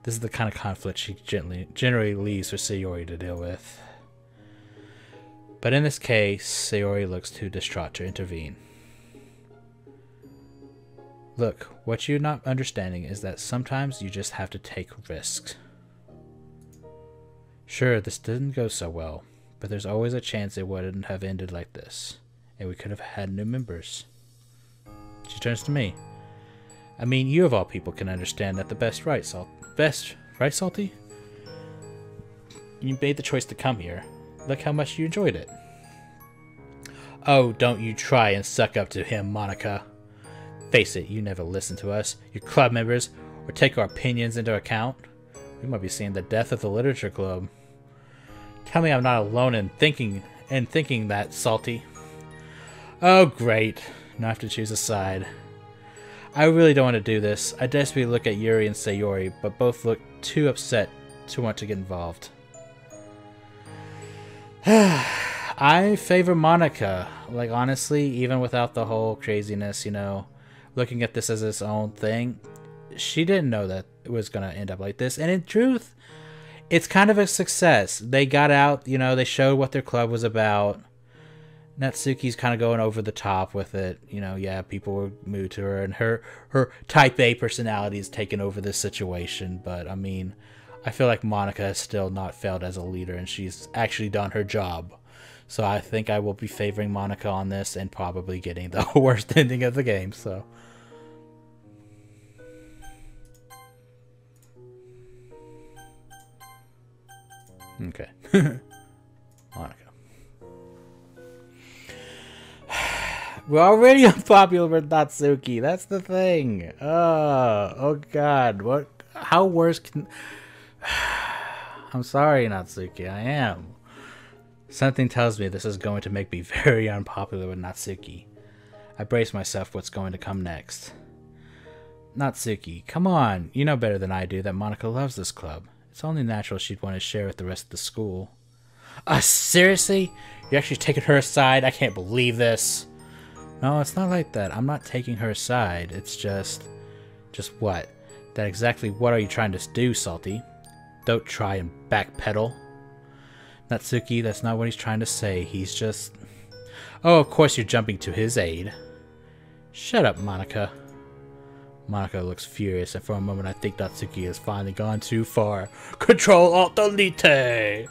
This is the kind of conflict she gently, generally leaves for Sayori to deal with. But in this case, Sayori looks too distraught to intervene. Look, what you're not understanding is that sometimes you just have to take risks. Sure, this didn't go so well, but there's always a chance it wouldn't have ended like this, and we could have had new members. She turns to me. I mean, you of all people can understand that the best right, Salt. Best, right, Salty? You made the choice to come here. Look how much you enjoyed it. Oh, don't you try and suck up to him, Monika. Face it, you never listen to us, your club members, or take our opinions into account. We might be seeing the death of the literature club. Tell me I'm not alone in thinking in thinking that, Salty. Oh, great. Now I have to choose a side. I really don't want to do this. I desperately look at Yuri and Sayori, but both look too upset to want to get involved. I favor Monika. Like, honestly, even without the whole craziness, you know, looking at this as its own thing, she didn't know that it was going to end up like this. And in truth, it's kind of a success. They got out, you know, they showed what their club was about. Natsuki's kind of going over the top with it. You know, yeah, people were moved to her, and her her type A personality is taking over this situation. But I mean, I feel like Monika has still not failed as a leader, and she's actually done her job. So I think I will be favoring Monika on this, and probably getting the worst ending of the game. So. Okay. Monika. We're already unpopular with Natsuki. That's the thing. Oh, oh God. What? How worse can? I'm sorry, Natsuki. I am. Something tells me this is going to make me very unpopular with Natsuki. I brace myself for what's going to come next. Natsuki, come on. You know better than I do that Monika loves this club. It's only natural she'd want to share with the rest of the school. Uh, seriously? You're actually taking her aside? I can't believe this. No, it's not like that. I'm not taking her aside. It's just... Just what? That exactly what are you trying to do, Salty? Don't try and backpedal. Natsuki, that's not what he's trying to say. He's just... Oh, of course you're jumping to his aid. Shut up, Monika. Monika looks furious, and for a moment I think Natsuki has finally gone too far. Control Alt Delete!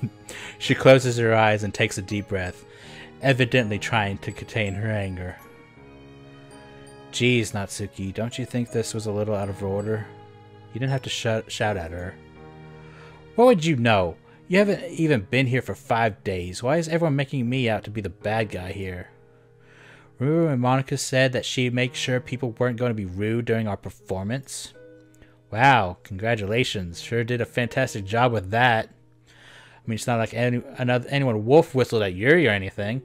she closes her eyes and takes a deep breath, evidently trying to contain her anger. Geez, Natsuki, don't you think this was a little out of order? You didn't have to sh shout at her. What would you know? You haven't even been here for five days. Why is everyone making me out to be the bad guy here? Remember when Monika said that she'd make sure people weren't going to be rude during our performance? Wow, congratulations. Sure did a fantastic job with that. I mean, it's not like any, another, anyone wolf whistled at Yuri or anything.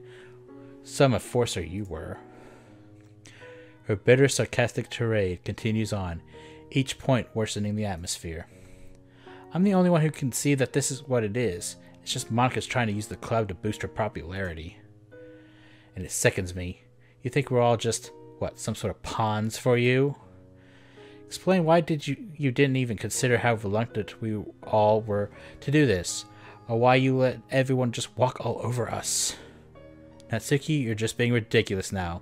Some enforcer you were. Her bitter, sarcastic tirade continues on, each point worsening the atmosphere. I'm the only one who can see that this is what it is. It's just Monika's trying to use the club to boost her popularity. And it sickens me. You think we're all just, what, some sort of pawns for you? Explain why did you you didn't even consider how reluctant we all were to do this, or why you let everyone just walk all over us. Natsuki, you're just being ridiculous now.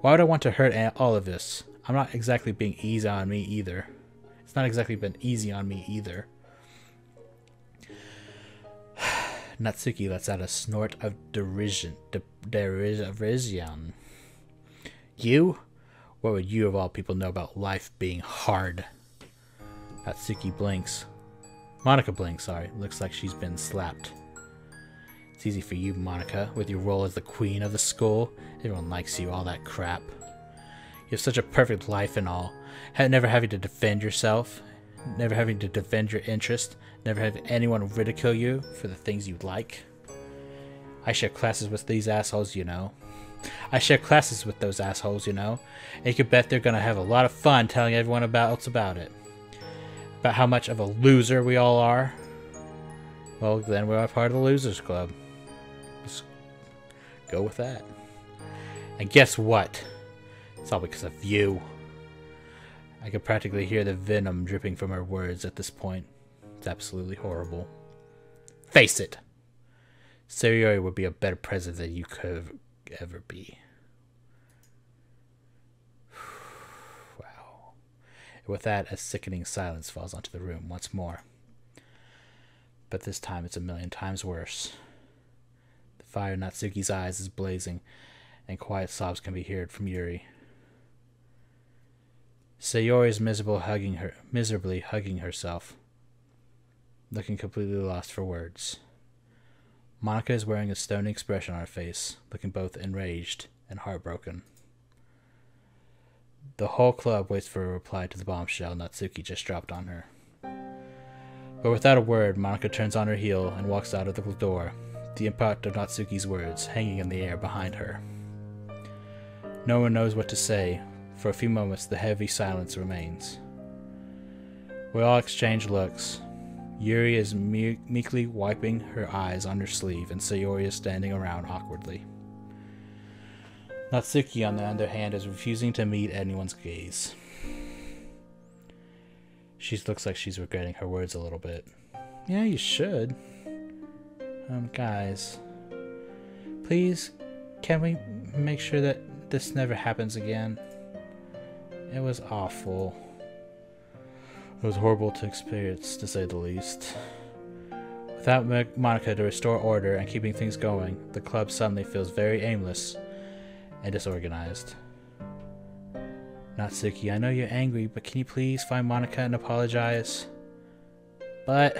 Why would I want to hurt all of this? I'm not exactly being easy on me either. It's not exactly been easy on me either. Natsuki lets out a snort of derision. De derision. You? What would you of all people know about life being hard? Natsuki blinks. Monika blinks, sorry. Looks like she's been slapped. It's easy for you, Monika, with your role as the queen of the school. Everyone likes you, all that crap. You have such a perfect life and all. Never having to defend yourself, never having to defend your interest, never having anyone ridicule you for the things you like. I share classes with these assholes, you know. I share classes with those assholes, you know. And you can bet they're gonna have a lot of fun telling everyone about else about it. About how much of a loser we all are. Well, then we're part of the Losers Club. Let's go with that. And guess what? It's all because of you. I could practically hear the venom dripping from her words at this point. It's absolutely horrible. Face it! Sayori would be a better president than you could ever be. wow. With that, a sickening silence falls onto the room once more. But this time it's a million times worse. The fire in Natsuki's eyes is blazing, and quiet sobs can be heard from Yuri. Sayori is miserable hugging her miserably hugging herself, looking completely lost for words. Monika is wearing a stony expression on her face, looking both enraged and heartbroken. The whole club waits for a reply to the bombshell Natsuki just dropped on her. But without a word, Monika turns on her heel and walks out of the door, the impact of Natsuki's words hanging in the air behind her. No one knows what to say, for a few moments, the heavy silence remains. We all exchange looks. Yuri is me meekly wiping her eyes on her sleeve, and Sayori is standing around awkwardly. Natsuki, on the other hand, is refusing to meet anyone's gaze. She looks like she's regretting her words a little bit. Yeah, you should. Um, guys, please, can we make sure that this never happens again? It was awful. It was horrible to experience, to say the least. Without Monika to restore order and keeping things going, the club suddenly feels very aimless and disorganized. Natsuki, I know you're angry, but can you please find Monika and apologize? But,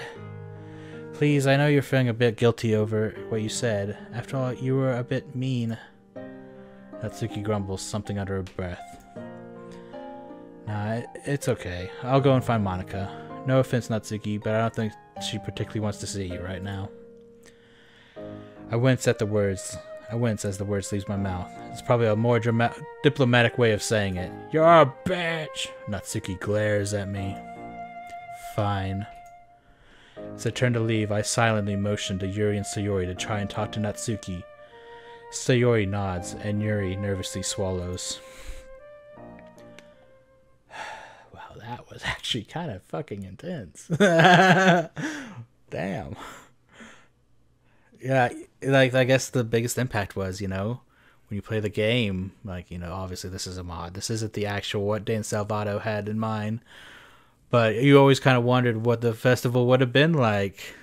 please, I know you're feeling a bit guilty over what you said. After all, you were a bit mean. Natsuki grumbles something under her breath. Nah, it's okay. I'll go and find Monika. No offense, Natsuki, but I don't think she particularly wants to see you right now. I wince at the words. I wince as the words leaves my mouth. It's probably a more diplomatic way of saying it. You're a bitch! Natsuki glares at me. Fine. As I turn to leave, I silently motion to Yuri and Sayori to try and talk to Natsuki. Sayori nods, and Yuri nervously swallows. Wow, that was actually kind of fucking intense. Damn. Yeah, like I guess the biggest impact was, you know, when you play the game, like, you know, obviously this is a mod. This isn't the actual what Dan Salvato had in mind. But you always kind of wondered what the festival would have been like.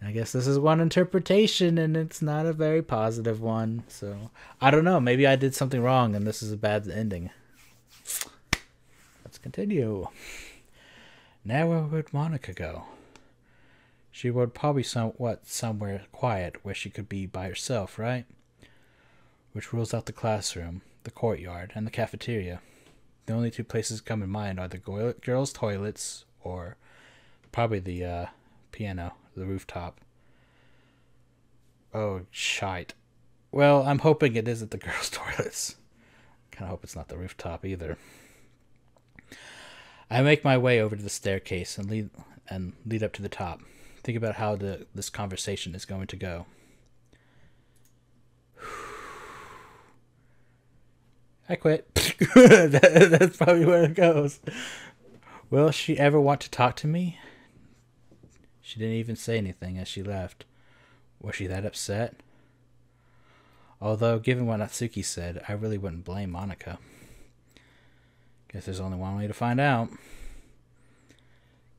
I guess this is one interpretation, and it's not a very positive one. So I don't know. Maybe I did something wrong, and this is a bad ending. Continue. Now where would Monika go? She would probably somewhere quiet where she could be by herself, right? Which rules out the classroom, the courtyard, and the cafeteria. The only two places come in mind are the go- girls' toilets or probably the uh, piano, the rooftop. Oh, shite. Well, I'm hoping it isn't the girls' toilets. Kind of hope it's not the rooftop either. I make my way over to the staircase and lead and lead up to the top. Think about how the this conversation is going to go. I quit. that, that's probably where it goes. Will she ever want to talk to me? She didn't even say anything as she left. Was she that upset? Although, given what Natsuki said, I really wouldn't blame Monika. Guess there's only one way to find out.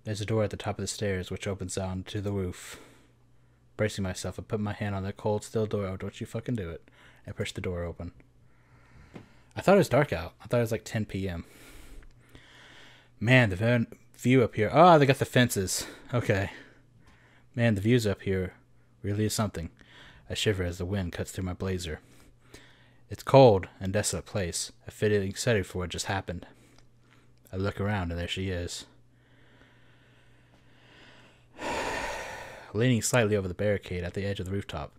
There's a door at the top of the stairs which opens out to the roof. Bracing myself, I put my hand on the cold steel door. Oh, don't you fucking do it. I push the door open. I thought it was dark out. I thought it was like 10 p.m. Man, the view up here. Oh, they got the fences. Okay. Man, the views up here really is something. I shiver as the wind cuts through my blazer. It's cold and desolate place. I feel excited for what just happened. I look around and there she is. Leaning slightly over the barricade at the edge of the rooftop,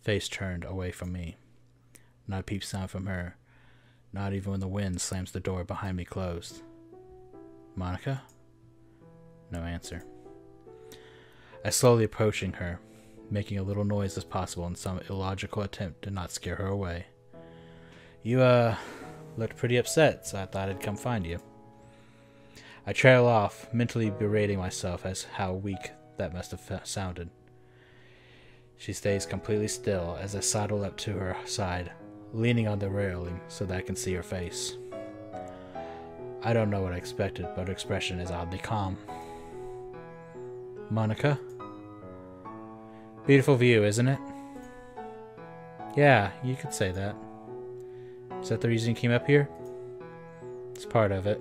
face turned away from me. Not a peep sound from her, not even when the wind slams the door behind me closed. Monika? No answer. I slowly approaching her, making a little noise as possible in some illogical attempt to not scare her away. You, uh, looked pretty upset, so I thought I'd come find you. I trail off, mentally berating myself as how weak that must have sounded. She stays completely still as I sidle up to her side, leaning on the railing so that I can see her face. I don't know what I expected, but her expression is oddly calm. Monika? Beautiful view, isn't it? Yeah, you could say that. Is that the reason you came up here? It's part of it.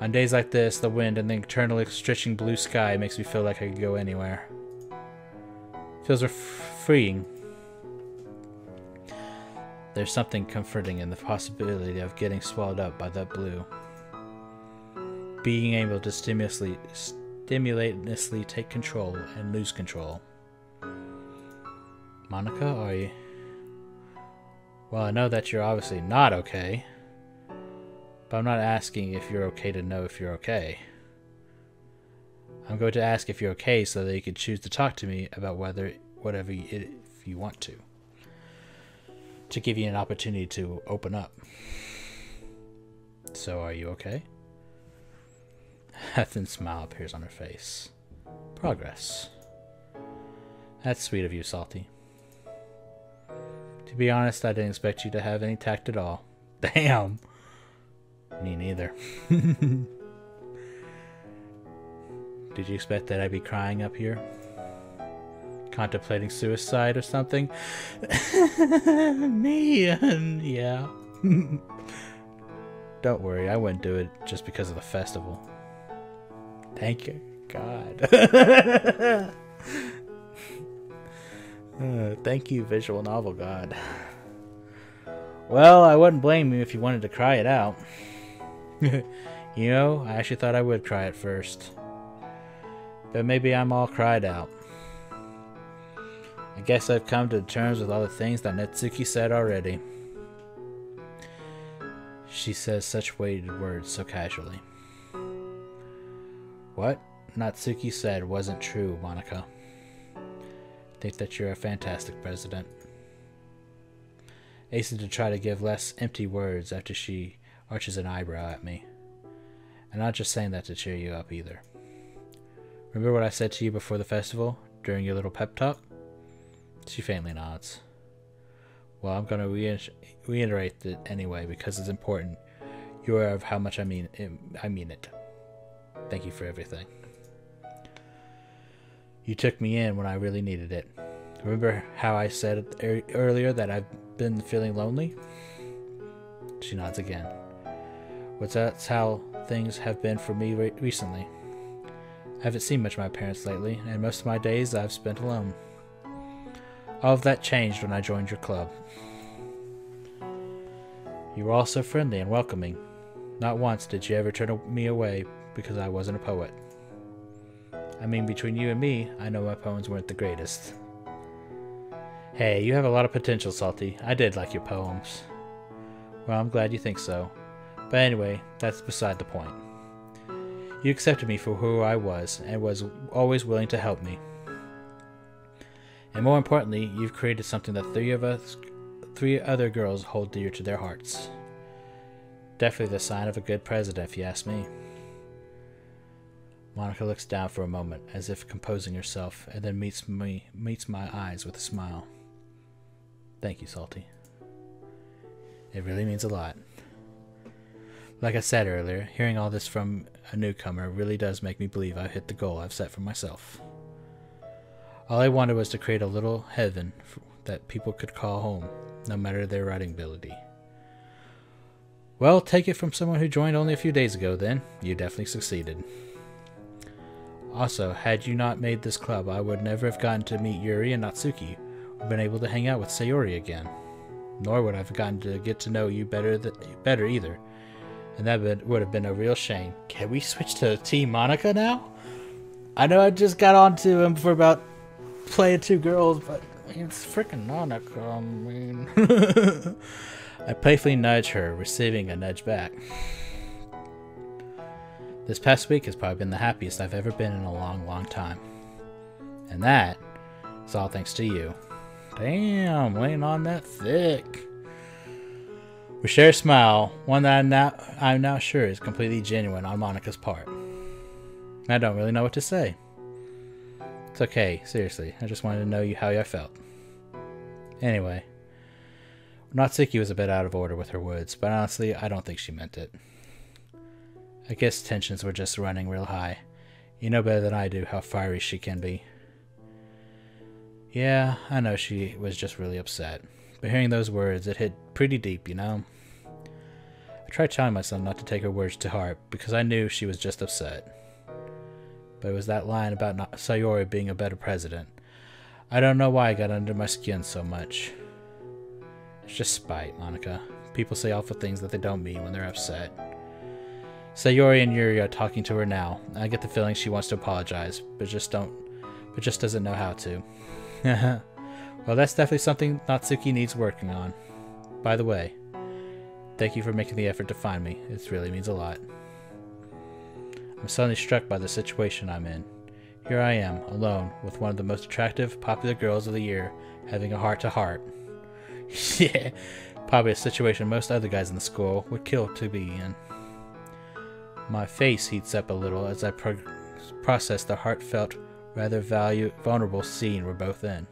On days like this, the wind and the eternally stretching blue sky makes me feel like I could go anywhere. Feels freeing. There's something comforting in the possibility of getting swallowed up by that blue. Being able to stimulously, stimulatlessly take control and lose control. Monika, are you... Well, I know that you're obviously not okay. But I'm not asking if you're okay to know if you're okay. I'm going to ask if you're okay so that you can choose to talk to me about whether whatever you, if you want to. To give you an opportunity to open up. So are you okay? A thin smile appears on her face. Progress. That's sweet of you, Salty. To be honest, I didn't expect you to have any tact at all. Damn. Me neither. Did you expect that I'd be crying up here? Contemplating suicide or something? Me, yeah. Don't worry, I wouldn't do it just because of the festival. Thank you, God. uh, thank you, visual novel God. Well, I wouldn't blame you if you wanted to cry it out. you know, I actually thought I would cry it first. But maybe I'm all cried out. I guess I've come to terms with all the things that Natsuki said already. She says such weighted words so casually. What Natsuki said wasn't true, Monika. Think that you're a fantastic president. Aces to try to give less empty words after she arches an eyebrow at me. And not just saying that to cheer you up either. Remember what I said to you before the festival, during your little pep talk? She faintly nods. Well, I'm going to reiterate it anyway because it's important. You're aware of how much I mean it, I mean it. Thank you for everything. You took me in when I really needed it. Remember how I said earlier that I've been feeling lonely? She nods again. But that's how things have been for me re recently. I haven't seen much of my parents lately, and most of my days I've spent alone. All of that changed when I joined your club. You were all so friendly and welcoming. Not once did you ever turn me away because I wasn't a poet. I mean, between you and me, I know my poems weren't the greatest. Hey, you have a lot of potential, Salty. I did like your poems. Well, I'm glad you think so. But anyway, that's beside the point. You accepted me for who I was and was always willing to help me. And more importantly, you've created something that three of us, three other girls hold dear to their hearts. Definitely the sign of a good president, if you ask me. Monika looks down for a moment, as if composing herself, and then meets me meets my eyes with a smile. Thank you, Salty. It really means a lot. Like I said earlier, hearing all this from a newcomer really does make me believe I've hit the goal I've set for myself. All I wanted was to create a little heaven that people could call home, no matter their writing ability. Well, take it from someone who joined only a few days ago, then. You definitely succeeded. Also, had you not made this club, I would never have gotten to meet Yuri and Natsuki, or been able to hang out with Sayori again. Nor would I have gotten to get to know you better, better either. And that would have been a real shame. Can we switch to Team Monika now? I know I just got onto him for about playing two girls, but it's freaking Monika. I mean, I playfully nudge her, receiving a nudge back. This past week has probably been the happiest I've ever been in a long, long time. And that is all thanks to you. Damn, laying on that thick. We share a smile, one that I'm now, I'm sure is completely genuine on Monika's part. I don't really know what to say. It's okay, seriously. I just wanted to know you how I felt. Anyway, Natsuki was a bit out of order with her words, but honestly, I don't think she meant it. I guess tensions were just running real high. You know better than I do how fiery she can be. Yeah, I know she was just really upset. But hearing those words, it hit pretty deep, you know? I tried telling myself not to take her words to heart because I knew she was just upset but it was that line about not Sayori being a better president. I don't know why I got under my skin so much. It's just spite, Monika. People say awful things that they don't mean when they're upset. Sayori and Yuri are talking to her now. I get the feeling she wants to apologize, but just don't but just doesn't know how to. well, that's definitely something Natsuki needs working on. By the way, thank you for making the effort to find me. It really means a lot. I'm suddenly struck by the situation I'm in. Here I am, alone, with one of the most attractive, popular girls of the year, having a heart to heart. yeah, probably a situation most other guys in the school would kill to be in. My face heats up a little as I pro process the heartfelt, rather value vulnerable scene we're both in.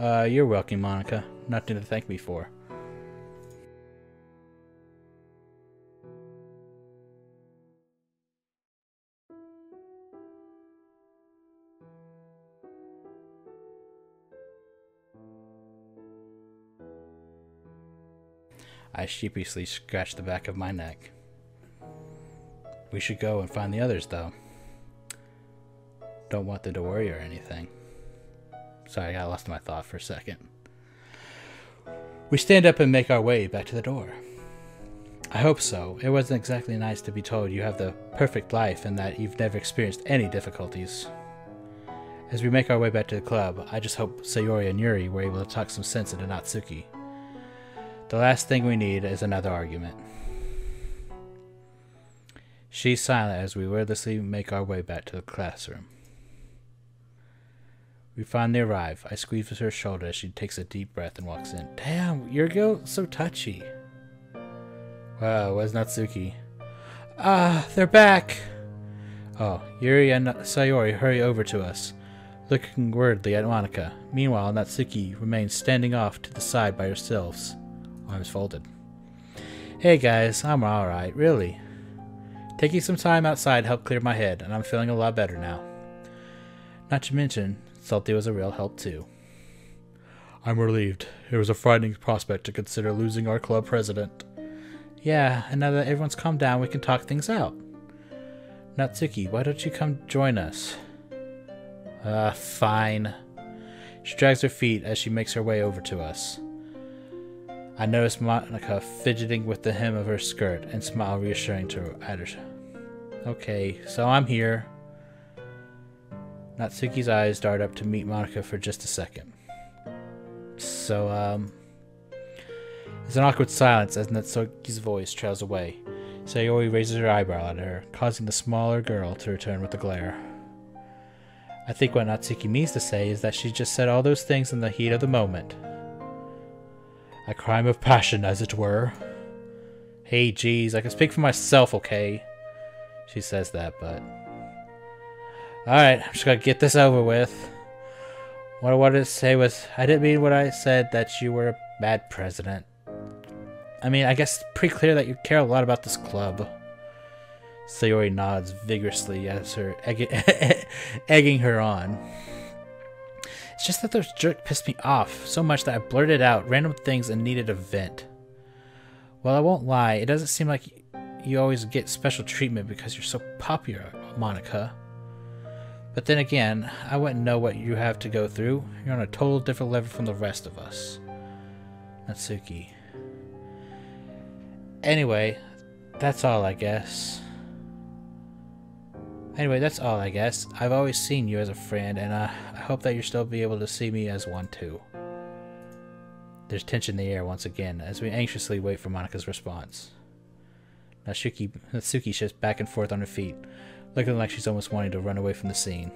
Uh, you're welcome, Monika. Nothing to thank me for. I sheepishly scratched the back of my neck. We should go and find the others, though. Don't want them to worry or anything. Sorry, I lost my thought for a second. We stand up and make our way back to the door. I hope so. It wasn't exactly nice to be told you have the perfect life and that you've never experienced any difficulties. As we make our way back to the club, I just hope Sayori and Yuri were able to talk some sense into Natsuki. The last thing we need is another argument. She's silent as we wordlessly make our way back to the classroom. We finally arrive. I squeeze her shoulder as she takes a deep breath and walks in. Damn, your Yurgo, so touchy. Wow, where's Natsuki? Ah, they're back! Oh, Yuri and Sayori hurry over to us looking worriedly at Monika. Meanwhile, Natsuki remains standing off to the side by herself, arms folded. Hey guys, I'm alright, really. Taking some time outside helped clear my head, and I'm feeling a lot better now. Not to mention, Salty was a real help too. I'm relieved. It was a frightening prospect to consider losing our club president. Yeah, and now that everyone's calmed down, we can talk things out. Natsuki, why don't you come join us? Uh, fine. She drags her feet as she makes her way over to us. I notice Monika fidgeting with the hem of her skirt and smile reassuring to at her. Okay, so I'm here. Natsuki's eyes dart up to meet Monika for just a second. So, um... There's an awkward silence as Natsuki's voice trails away. Sayori raises her eyebrow at her, causing the smaller girl to return with a glare. I think what Natsuki means to say is that she just said all those things in the heat of the moment. A crime of passion, as it were. Hey, geez, I can speak for myself, okay? She says that, but... Alright, I'm just gonna get this over with. What I wanted to say was, I didn't mean what I said that you were a bad president. I mean, I guess it's pretty clear that you care a lot about this club. Sayori nods vigorously as her egg- egging her on. It's just that those jerk pissed me off so much that I blurted out random things and needed a vent. Well, I won't lie, it doesn't seem like you always get special treatment because you're so popular, Monika. But then again, I wouldn't know what you have to go through. You're on a total different level from the rest of us. Natsuki. Anyway, that's all, I guess. Anyway, that's all, I guess. I've always seen you as a friend, and uh, I hope that you'll still be able to see me as one, too. There's tension in the air once again, as we anxiously wait for Monika's response. Natsuki, Natsuki shifts back and forth on her feet, looking like she's almost wanting to run away from the scene.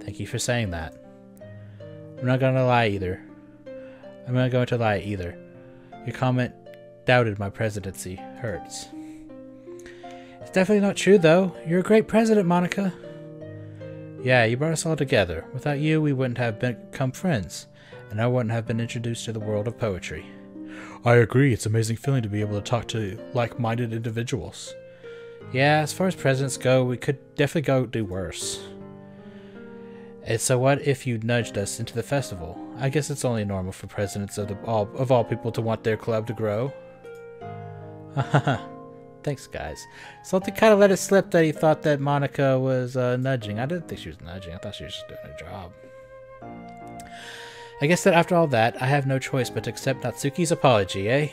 Thank you for saying that. I'm not gonna lie either. I'm not going to lie either. Your comment doubted my presidency hurts. It's definitely not true, though. You're a great president, Monika. Yeah, you brought us all together. Without you, we wouldn't have become friends, and I wouldn't have been introduced to the world of poetry. I agree. It's an amazing feeling to be able to talk to like-minded individuals. Yeah, as far as presidents go, we could definitely go do worse. And so what if you nudged us into the festival? I guess it's only normal for presidents of, the, all, of all people to want their club to grow. Thanks, guys. Salty kind of let it slip that he thought that Monika was uh, nudging. I didn't think she was nudging. I thought she was just doing her job. I guess that after all that, I have no choice but to accept Natsuki's apology, eh?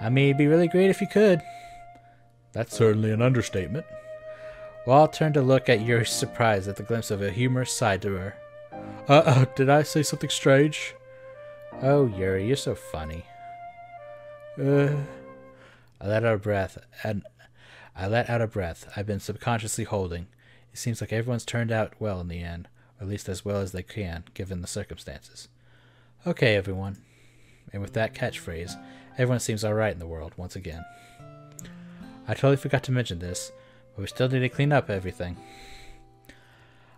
I mean, it'd be really great if you could. That's certainly an understatement. Wall turned to look at Yuri surprised at the glimpse of a humorous side to her. Uh-oh, did I say something strange? Oh, Yuri, you're so funny. Uh... I let out a breath, and I let out a breath I've been subconsciously holding. It seems like everyone's turned out well in the end, or at least as well as they can, given the circumstances. Okay, everyone. And with that catchphrase, everyone seems alright in the world once again. I totally forgot to mention this, but we still need to clean up everything.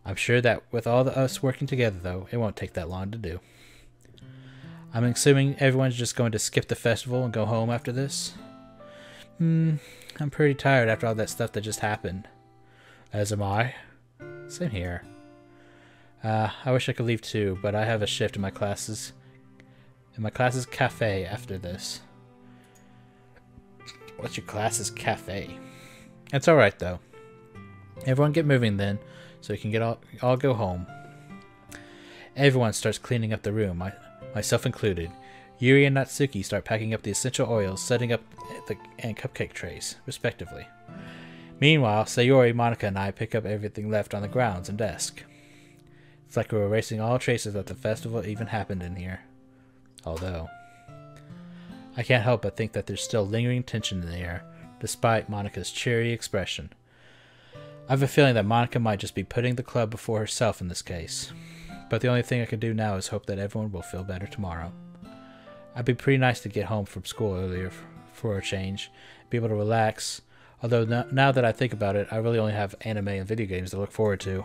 I'm sure that with all of us working together, though, it won't take that long to do. I'm assuming everyone's just going to skip the festival and go home after this. Hmm, I'm pretty tired after all that stuff that just happened. As am I. Same here. Uh, I wish I could leave too, but I have a shift in my classes. In my classes cafe after this. What's your class's cafe? It's alright though. Everyone get moving then, so we can get all, all go home. Everyone starts cleaning up the room, my, myself included. Yuri and Natsuki start packing up the essential oils, setting up the and cupcake trays, respectively. Meanwhile, Sayori, Monika, and I pick up everything left on the grounds and desk. It's like we're erasing all traces that the festival even happened in here. Although, I can't help but think that there's still lingering tension in the air, despite Monika's cheery expression. I have a feeling that Monica might just be putting the club before herself in this case. But the only thing I can do now is hope that everyone will feel better tomorrow. I'd be pretty nice to get home from school earlier for a change, be able to relax. Although now that I think about it, I really only have anime and video games to look forward to.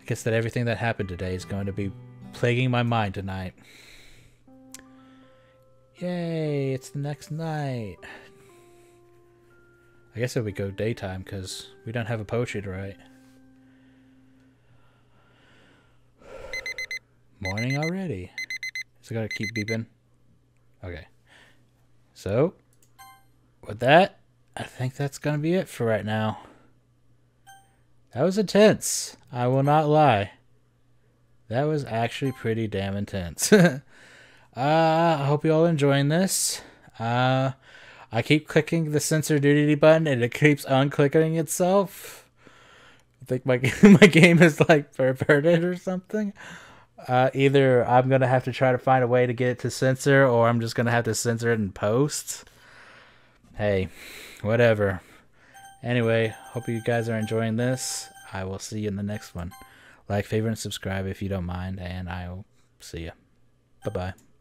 I guess that everything that happened today is going to be plaguing my mind tonight. Yay, it's the next night. I guess it would go daytime because we don't have a poetry to write. Morning already. Is it gonna keep beeping? Okay. So, with that, I think that's gonna be it for right now. That was intense. I will not lie. That was actually pretty damn intense. uh, I hope you all are enjoying this. Uh, I keep clicking the censor nudity button and it keeps unclicking itself. I think my my game is like perverted or something. Uh, either I'm gonna have to try to find a way to get it to censor, or I'm just gonna have to censor it in post. Hey, whatever. Anyway, hope you guys are enjoying this. I will see you in the next one. Like, favorite, and subscribe if you don't mind, and I'll see you. Bye bye.